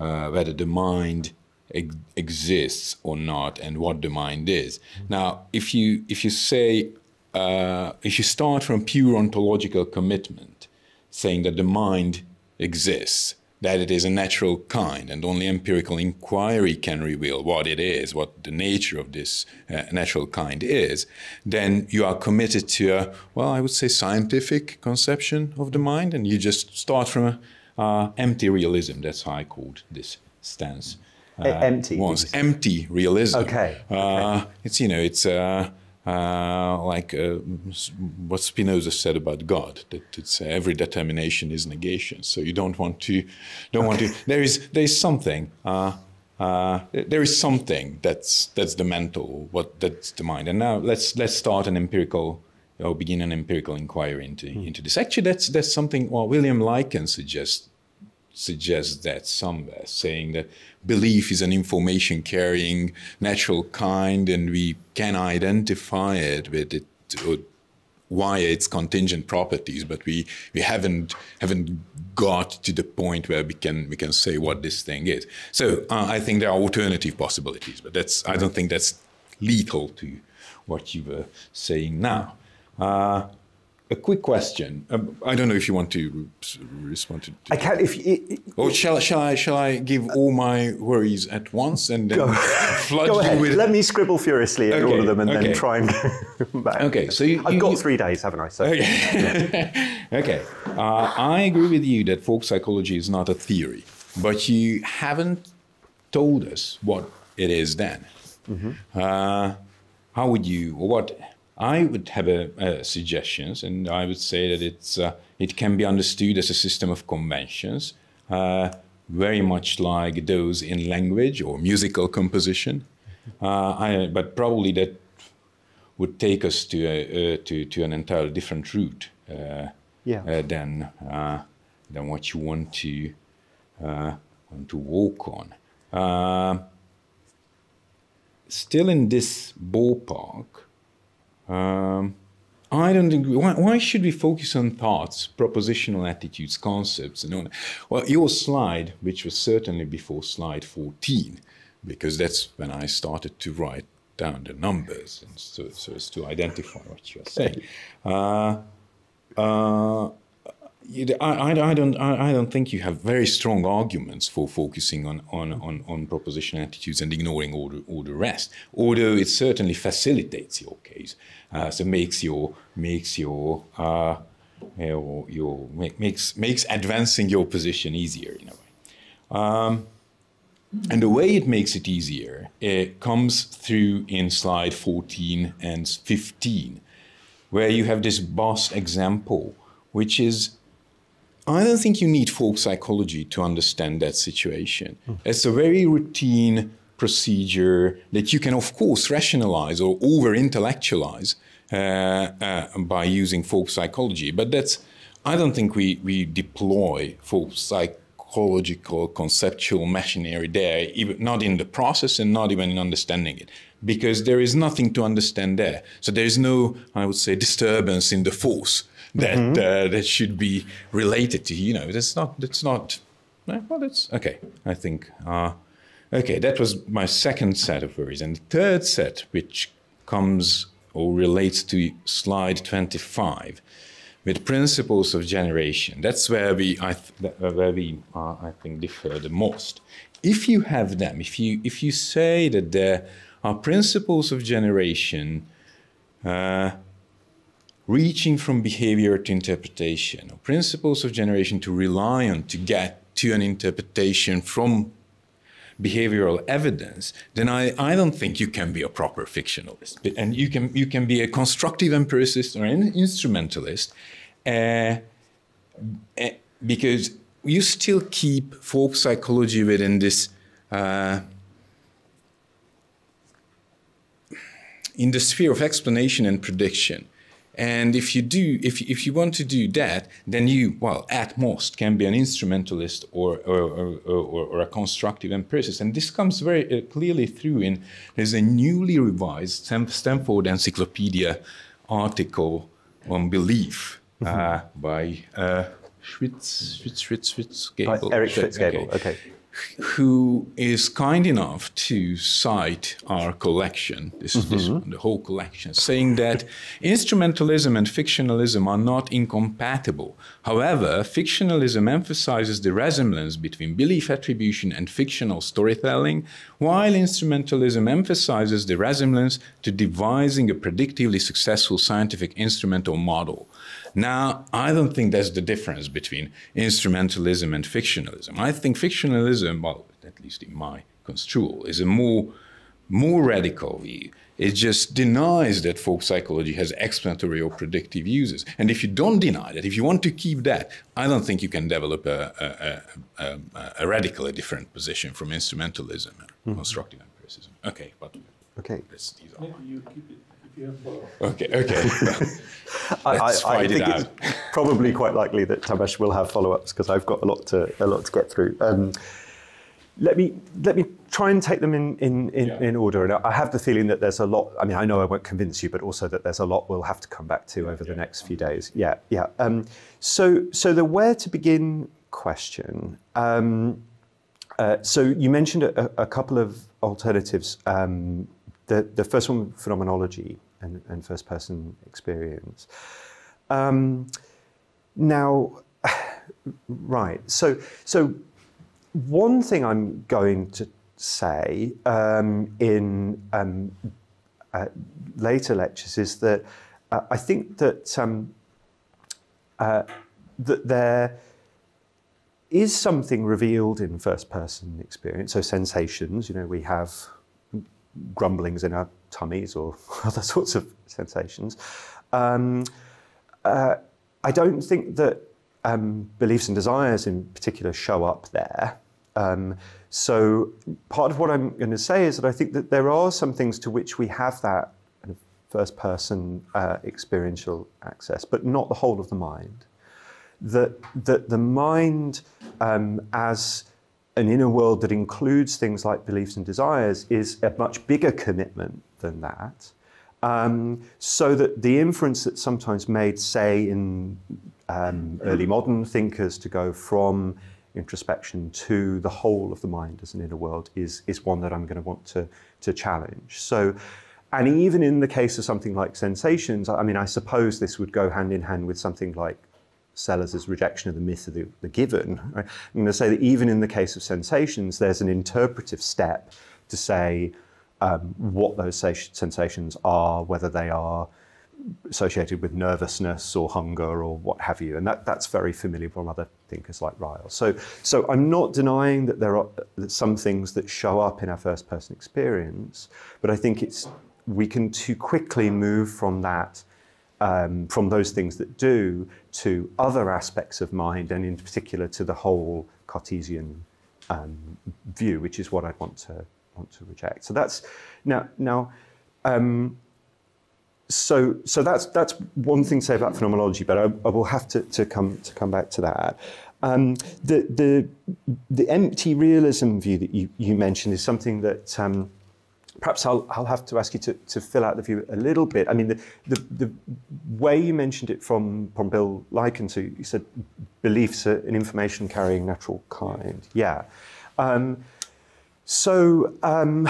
uh, whether the mind ex exists or not, and what the mind is. Now, if you if you say uh, if you start from pure ontological commitment, saying that the mind exists that it is a natural kind, and only empirical inquiry can reveal what it is, what the nature of this uh, natural kind is, then you are committed to a, well, I would say scientific conception of the mind, and you just start from a uh, empty realism. That's how I called this stance. Uh, empty. Was empty realism. Okay. Uh, okay. It's you know it's uh, like uh, what Spinoza said about God, that it's uh, every determination is negation. So you don't want to, don't want to. There is there is something. Uh, uh, there is something that's that's the mental, what that's the mind. And now let's let's start an empirical, or begin an empirical inquiry into hmm. into this. Actually, that's that's something. Well, William Lycan suggests suggests that somewhere, saying that belief is an information carrying natural kind and we can identify it with it via its contingent properties, but we, we haven't haven't got to the point where we can we can say what this thing is. So uh, I think there are alternative possibilities, but that's I don't think that's lethal to what you were saying now. Uh, a quick question. Um, I don't know if you want to respond to. I can. If it, or shall shall I shall I give all my worries at once and then go, flood go ahead. you with? Let me scribble furiously at okay, all of them and okay. then try and go back. Okay, so you, I've you, got you, three days, haven't I? So. Okay. okay. Uh, I agree with you that folk psychology is not a theory, but you haven't told us what it is then. Mm-hmm. Uh, how would you or what? I would have a, a suggestions, and I would say that it's uh, it can be understood as a system of conventions, uh, very much like those in language or musical composition. Uh, I, but probably that would take us to a, uh, to to an entirely different route uh, yeah. Uh, than than what you want to want to walk on. still in this ballpark. Um, I don't agree. Why, why, should we focus on thoughts, propositional attitudes, concepts, and all Well, your slide, which was certainly before slide 14, because that's when I started to write down the numbers, and so, so as to identify what you are saying. Uh, uh, I, I, don't I, don't think you have very strong arguments for focusing on on, on, on proposition attitudes and ignoring all the, all the rest. Although it certainly facilitates your case, uh, so makes your makes your uh, your, your makes makes advancing your position easier in a way. Um, and the way it makes it easier, it comes through in slide 14 and 15, where you have this boss example, which is I don't think you need folk psychology to understand that situation. Mm. It's a very routine procedure that you can, of course, rationalize or over intellectualize uh, uh, by using folk psychology. But that's I don't think we, we deploy folk psychological conceptual machinery there, even not in the process and not even in understanding it, because there is nothing to understand there. So there is no, I would say, disturbance in the force that mm-hmm. uh, that should be related to. You know, that's not that's not. Well, that's okay. I think. Uh, okay, that was my second set of worries, and the third set, which comes or relates to slide twenty-five with principles of generation. That's where we, I th- where we, uh, I think, differ the most. If you have them, if you if you say that there are principles of generation uh, reaching from behavior to interpretation, or principles of generation to rely on to get to an interpretation from behavioral evidence, then I, I don't think you can be a proper fictionalist. And you can, you can be a constructive empiricist or an instrumentalist uh, uh, because you still keep folk psychology within this. Uh, in the sphere of explanation and prediction. And if you do, if, if you want to do that, then you, well, at most can be an instrumentalist or, or, or, or a constructive empiricist. And this comes very uh, clearly through in, there's a newly revised Stanford Encyclopedia article on belief uh, mm-hmm. by uh, Schwitz, Schwitz, Schwitz, Schwitzgebel. Eric Schwitzgebel, okay. okay who is kind enough to cite our collection, this is mm-hmm. this one, the whole collection, saying that instrumentalism and fictionalism are not incompatible. However, fictionalism emphasizes the resemblance between belief attribution and fictional storytelling, while instrumentalism emphasizes the resemblance to devising a predictively successful scientific instrumental model. Now, I don't think that's the difference between instrumentalism and fictionalism. I think fictionalism, well, at least in my construal, is a more, more radical view. It just denies that folk psychology has explanatory or predictive uses. And if you don't deny that, if you want to keep that, I don't think you can develop a, a, a, a radically different position from instrumentalism and mm-hmm. constructive empiricism. Okay, but okay. these are. Maybe you keep it Okay, okay. I, I, I, think it's probably quite likely that Tamas will have follow-ups because I've got a lot to a lot to get through. Um, let me let me try and take them in in, in, yeah. in, order. And I have the feeling that there's a lot. I mean, I know I won't convince you, but also that there's a lot we'll have to come back to over yeah. the next few days. Yeah, yeah. Um, so so the where to begin question. Um, uh, so you mentioned a, a couple of alternatives. Um, the the first one, phenomenology and, and first person experience. Um, now, right, so, so one thing I'm going to say um, in um, uh, later lectures is that uh, I think that um, uh, that there is something revealed in first person experience, so sensations. You know, we have grumblings in our tummies or other sorts of sensations. Um, uh, I don't think that um, beliefs and desires in particular show up there. Um, so part of what I'm going to say is that I think that there are some things to which we have that first person uh, experiential access, but not the whole of the mind. That, that the mind um, as an inner world that includes things like beliefs and desires is a much bigger commitment than that. Um, so that the inference that's sometimes made, say, in um, early modern thinkers to go from introspection to the whole of the mind as an inner world is, is one that I'm going to want to, to challenge. So, and even in the case of something like sensations, I mean, I suppose this would go hand in hand with something like Sellars's rejection of the myth of the, the given. Right? I'm going to say that even in the case of sensations, there's an interpretive step to say um, what those sensations are, whether they are associated with nervousness or hunger or what have you. And that, that's very familiar from other thinkers like Ryle. So, so I'm not denying that there are some things that show up in our first person experience, but I think it's we can too quickly move from that um, from those things that do to other aspects of mind, and in particular to the whole Cartesian um, view, which is what I want to want to reject. So that's now now. Um, so, so that's that's one thing to say about phenomenology, but I, I will have to, to come to come back to that. Um, the the the empty realism view that you, you mentioned is something that um, perhaps I'll, I'll have to ask you to, to fill out the view a little bit. I mean, the, the, the way you mentioned it from, from Bill Lycan, you said beliefs are an information carrying natural kind. Yeah. Um, so, um,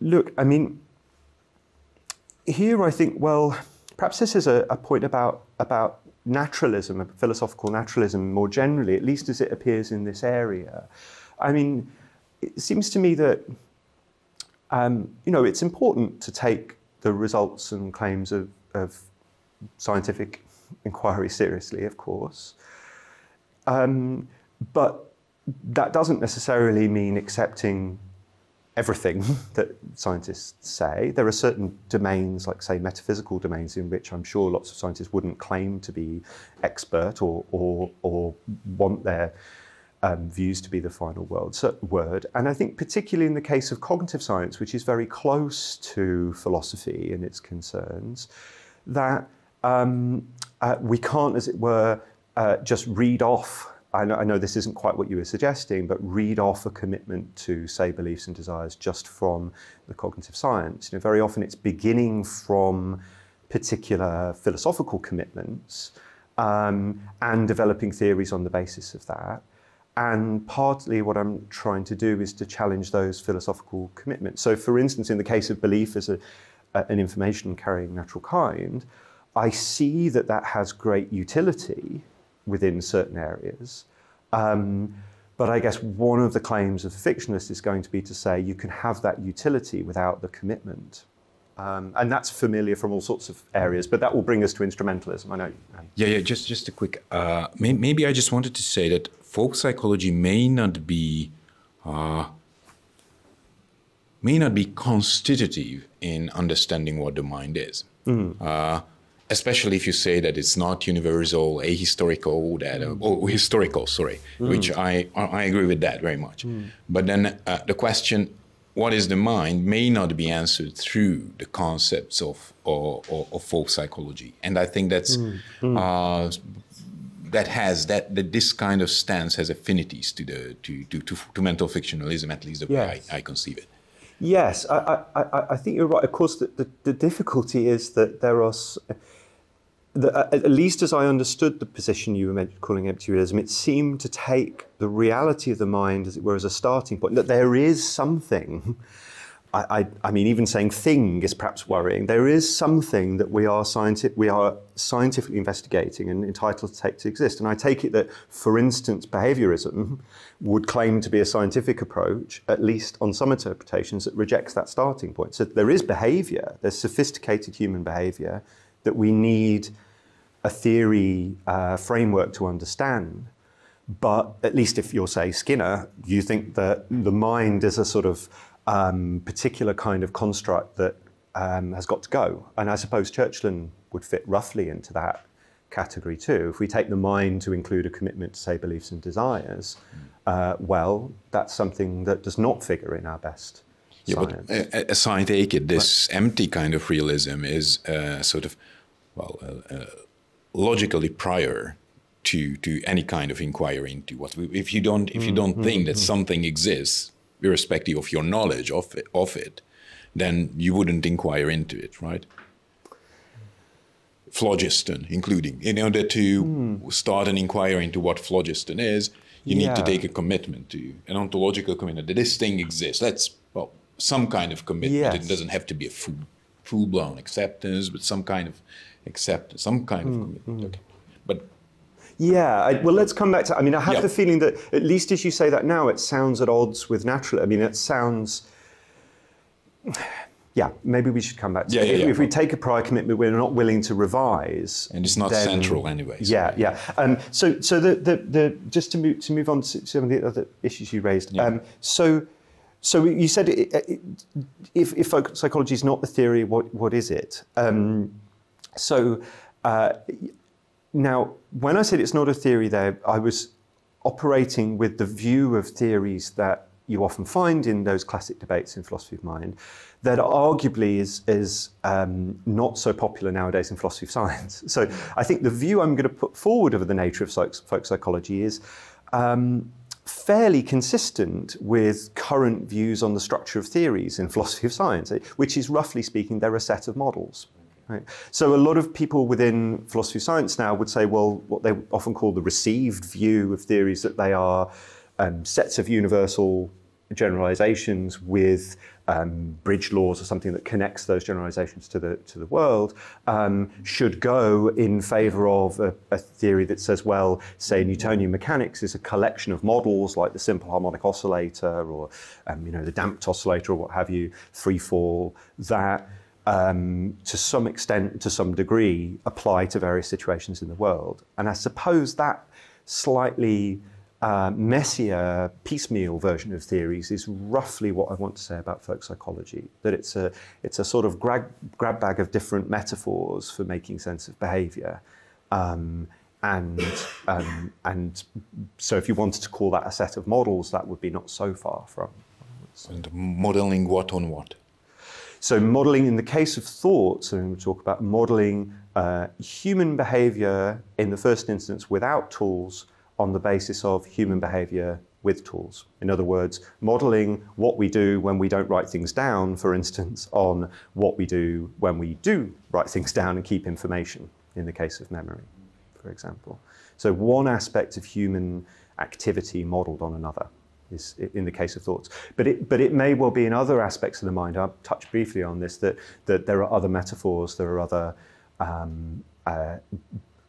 look, I mean, here I think, well, perhaps this is a, a point about, about naturalism, philosophical naturalism more generally, at least as it appears in this area. I mean, it seems to me that um, you know it's important to take the results and claims of, of scientific inquiry seriously, of course, um, but that doesn't necessarily mean accepting everything that scientists say. There are certain domains, like say metaphysical domains, in which I'm sure lots of scientists wouldn't claim to be expert or, or, or want their um, views to be the final word, so, word. And I think particularly in the case of cognitive science, which is very close to philosophy and its concerns, that um, uh, we can't, as it were, uh, just read off I know, I know, this isn't quite what you were suggesting, but read off a commitment to, say, beliefs and desires just from the cognitive science. You know, very often it's beginning from particular philosophical commitments um, and developing theories on the basis of that. And partly what I'm trying to do is to challenge those philosophical commitments. So, for instance, in the case of belief as a, an information carrying natural kind, I see that that has great utility within certain areas. Um, but I guess one of the claims of fictionalists is going to be to say you can have that utility without the commitment. Um, and that's familiar from all sorts of areas, but that will bring us to instrumentalism. I know. Yeah, yeah. Just, just a quick. Uh, may, maybe I just wanted to say that folk psychology may not be, uh, may not be constitutive in understanding what the mind is. Mm. Uh, especially if you say that it's not universal, ahistorical, that uh, oh, historical, sorry, mm. which I I agree with that very much. Mm. But then uh, the question, what is the mind, may not be answered through the concepts of of, of folk psychology, and I think that's. That has that, that this kind of stance has affinities to the to, to, to, to mental fictionalism, at least the yes. way I, I conceive it. Yes, I, I, I think you're right. Of course, the, the, the difficulty is that there are the, at least as I understood the position you were calling empty realism, it seemed to take the reality of the mind, as it were, as a starting point. That there is something. I, I, I mean, even saying thing is perhaps worrying. There is something that we are scienti- we are scientifically investigating and entitled to take to exist. And I take it that, for instance, behaviorism would claim to be a scientific approach, at least on some interpretations, that rejects that starting point. So there is behavior. There's sophisticated human behavior that we need a theory uh, framework to understand. But at least if you're, say, Skinner, you think that the mind is a sort of um, particular kind of construct that um, has got to go. And I suppose Churchland would fit roughly into that category too. If we take the mind to include a commitment to, say, beliefs and desires, uh, well, that's something that does not figure in our best. Yeah, science. but as I take it, this right. empty kind of realism is uh, sort of, well, uh, uh logically prior to to any kind of inquiry into what we, if you don't if you mm, don't mm, think that mm. something exists irrespective of your knowledge of it, of it then you wouldn't inquire into it right phlogiston including in order to mm. start an inquiry into what phlogiston is you yeah. need to take a commitment to an ontological commitment that this thing exists that's well some kind of commitment yes. it doesn't have to be a full full-blown acceptance but some kind of accept some kind of mm, commitment. Mm. Okay. Yeah, I, well, let's come back to. I mean, I have yeah. the feeling that at least as you say that now, it sounds at odds with natural. I mean, it sounds. Yeah, maybe we should come back to yeah, it. Yeah, if, we take a prior commitment we're not willing to revise. And it's not then, central anyway. So. Yeah, yeah. Um, so, so the, the, the, just to move, to move on to some of the other issues you raised. Um, so, so you said it, it, if, if psychology is not the theory, what, what is it? Um, so uh, now, when I said it's not a theory there, I was operating with the view of theories that you often find in those classic debates in philosophy of mind that arguably is, is um, not so popular nowadays in philosophy of science. So I think the view I'm going to put forward of the nature of folk psychology is um, fairly consistent with current views on the structure of theories in philosophy of science, which is roughly speaking, they're a set of models. Right? So a lot of people within philosophy of science now would say, well, what they often call the received view of theories, that they are um, sets of universal generalizations with um, bridge laws or something that connects those generalizations to the to the world um, should go in favor of a, a, theory that says, well, say Newtonian mechanics is a collection of models like the simple harmonic oscillator or um, you know the damped oscillator or what have you, free fall that. Um, to some extent, to some degree, apply to various situations in the world. And I suppose that slightly uh, messier, piecemeal version of theories is roughly what I want to say about folk psychology. That it's a, it's a sort of grab, grab bag of different metaphors for making sense of behavior. Um, and, um, and so if you wanted to call that a set of models, that would be not so far from. And modeling what on what? So modeling in the case of thought, so we talk about modeling uh, human behavior in the first instance without tools on the basis of human behavior with tools. In other words, modeling what we do when we don't write things down, for instance, on what we do when we do write things down and keep information, in the case of memory, for example. So one aspect of human activity modeled on another is in the case of thoughts. But it, but it may well be in other aspects of the mind, I'll touch briefly on this, that, that there are other metaphors, there are other um, uh,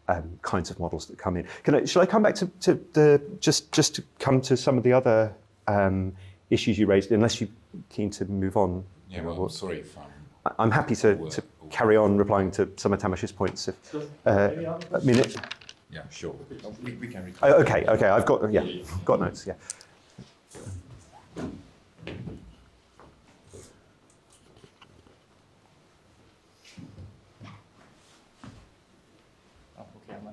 um, kinds of models that come in. Can I, shall I come back to, to, the just just to come to some of the other um, issues you raised? Unless you're keen to move on. Yeah, well, sorry if I'm. I'm happy to, to carry on replying to some of Tamas's points. If, uh, a minute. Yeah, sure. We, we can. Oh, okay, okay. I've got yeah, got notes. Yeah.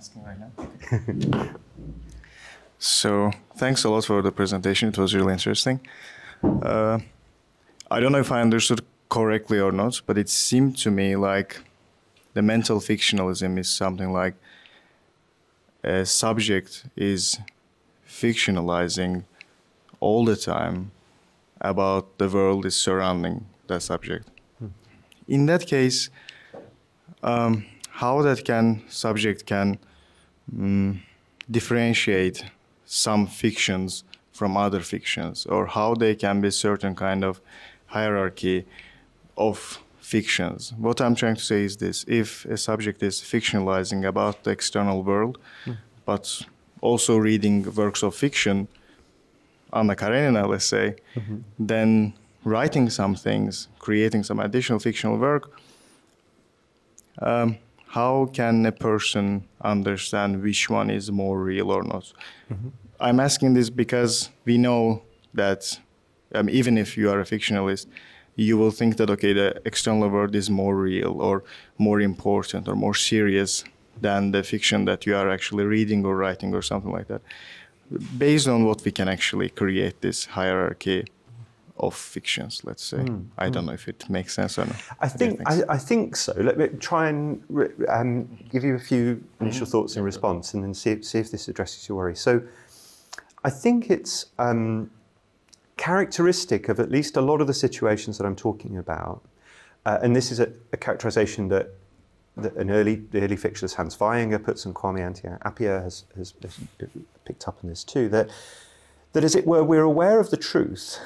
asking right now. so thanks a lot for the presentation. It was really interesting. Uh, I don't know if I understood correctly or not, but it seemed to me like the mental fictionalism is something like a subject is fictionalizing all the time about the world is surrounding that subject. Hmm. In that case, um, how that can subject can um, differentiate some fictions from other fictions or how they can be certain kind of hierarchy of fictions. What I'm trying to say is this if a subject is fictionalizing about the external world, mm. but also reading works of fiction, Anna Karenina, let's say, mm-hmm. then writing some things, creating some additional fictional work, um, how can a person understand which one is more real or not? Mm-hmm. I'm asking this because we know that um, even if you are a fictionalist, you will think that okay, the external world is more real or more important or more serious than the fiction that you are actually reading or writing or something like that. Based on what we can actually create this hierarchy of fictions, let's say. Mm, I don't mm. know if it makes sense or not. I think I, I, think so. Let me try and um, give you a few initial mm-hmm. thoughts in response, and then see see if this addresses your worry. So, I think it's um, characteristic of at least a lot of the situations that I'm talking about, uh, and this is a, a characterization that. that an early, early fictionist Hans Vaihinger puts and Kwame Appiah has, has, has picked up on this too. That, that as it were, we're aware of the truth,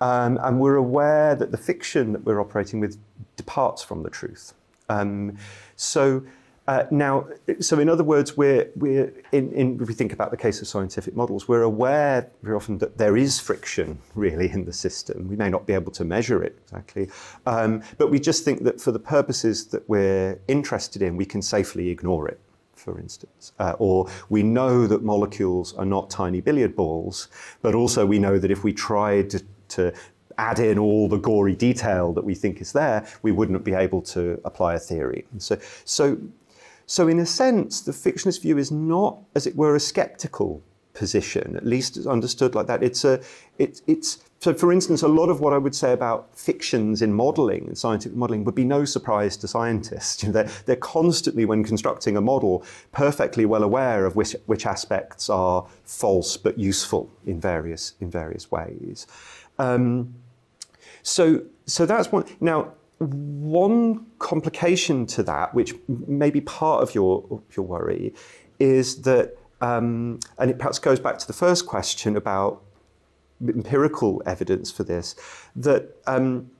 um, and we're aware that the fiction that we're operating with departs from the truth. Um, so uh, now, so in other words, we're, we're in, in, if we think about the case of scientific models, we're aware very often that there is friction really in the system. We may not be able to measure it exactly, um, but we just think that for the purposes that we're interested in, we can safely ignore it for instance. Uh, or we know that molecules are not tiny billiard balls, but also we know that if we tried to add in all the gory detail that we think is there, we wouldn't be able to apply a theory. And so, so, so in a sense, the fictionist view is not, as it were, a skeptical position, at least it's understood like that. It's a, it, it's so. For instance, a lot of what I would say about fictions in modelling and scientific modelling would be no surprise to scientists. You know, they're, they're constantly, when constructing a model, perfectly well aware of which which aspects are false but useful in various in various ways. Um, so so that's one. Now one complication to that, which may be part of your your worry, is that, um, and it perhaps goes back to the first question about empirical evidence for this, that um,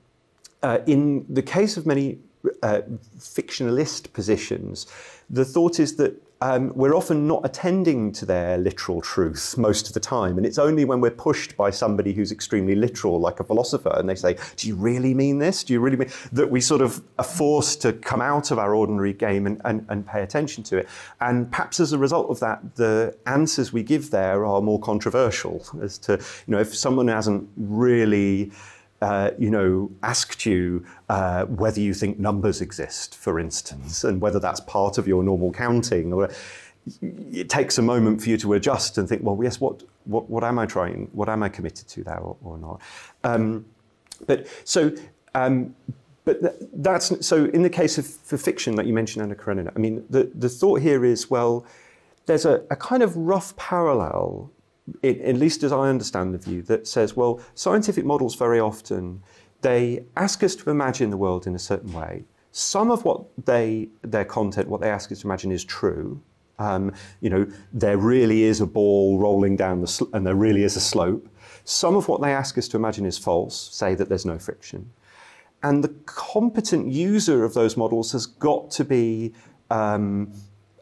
uh, in the case of many uh, fictionalist positions, the thought is that um, we're often not attending to their literal truth most of the time. And it's only when we're pushed by somebody who's extremely literal, like a philosopher, and they say, Do you really mean this? Do you really mean that we sort of are forced to come out of our ordinary game and, and, and pay attention to it? And perhaps as a result of that, the answers we give there are more controversial as to, you know, if someone hasn't really uh, you know, asked you uh, whether you think numbers exist, for instance, and whether that's part of your normal counting, or it takes a moment for you to adjust and think, well, yes, what, what, what am I trying, what am I committed to there or, or not? Um, but so, um, but that's so. In the case of for fiction, that you mentioned, Anna Karenina, I mean, the the thought here is, well, there's a, a kind of rough parallel it, at least as I understand the view, that says, well, scientific models very often they ask us to imagine the world in a certain way. Some of what they their content, what they ask us to imagine, is true. Um, you know, there really is a ball rolling down the and there really is a slope. Some of what they ask us to imagine is false. Say that there's no friction, and the competent user of those models has got to be um,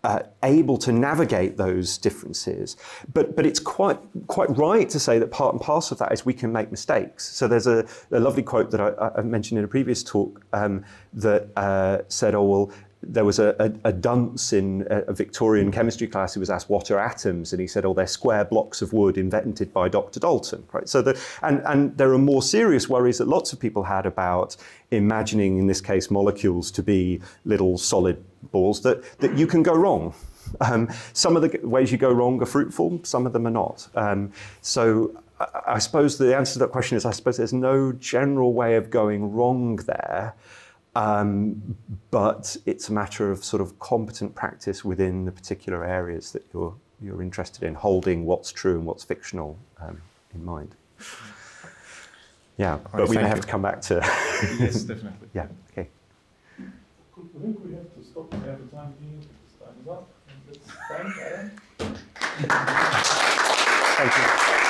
uh, able to navigate those differences. But, but it's quite, quite right to say that part and parcel of that is we can make mistakes. So there's a, a lovely quote that I, I, mentioned in a previous talk um, that uh, said, oh, well, there was a, a, a, dunce in a, Victorian chemistry class who was asked what are atoms, and he said, "Oh, they're square blocks of wood invented by Dr. Dalton." Right. So, the, and and there are more serious worries that lots of people had about imagining, in this case, molecules to be little solid balls that that you can go wrong. Um, some of the ways you go wrong are fruitful, some of them are not. Um, so. I, I suppose the answer to that question is I suppose there's no general way of going wrong there. Um, but it's a matter of sort of competent practice within the particular areas that you're you're interested in, holding what's true and what's fictional um, in mind. Yeah, but we may have to come back to. yes, definitely. Yeah. Okay. I think we have to stop. We have a time here. Time is up. Let's thank Adam. Thank you.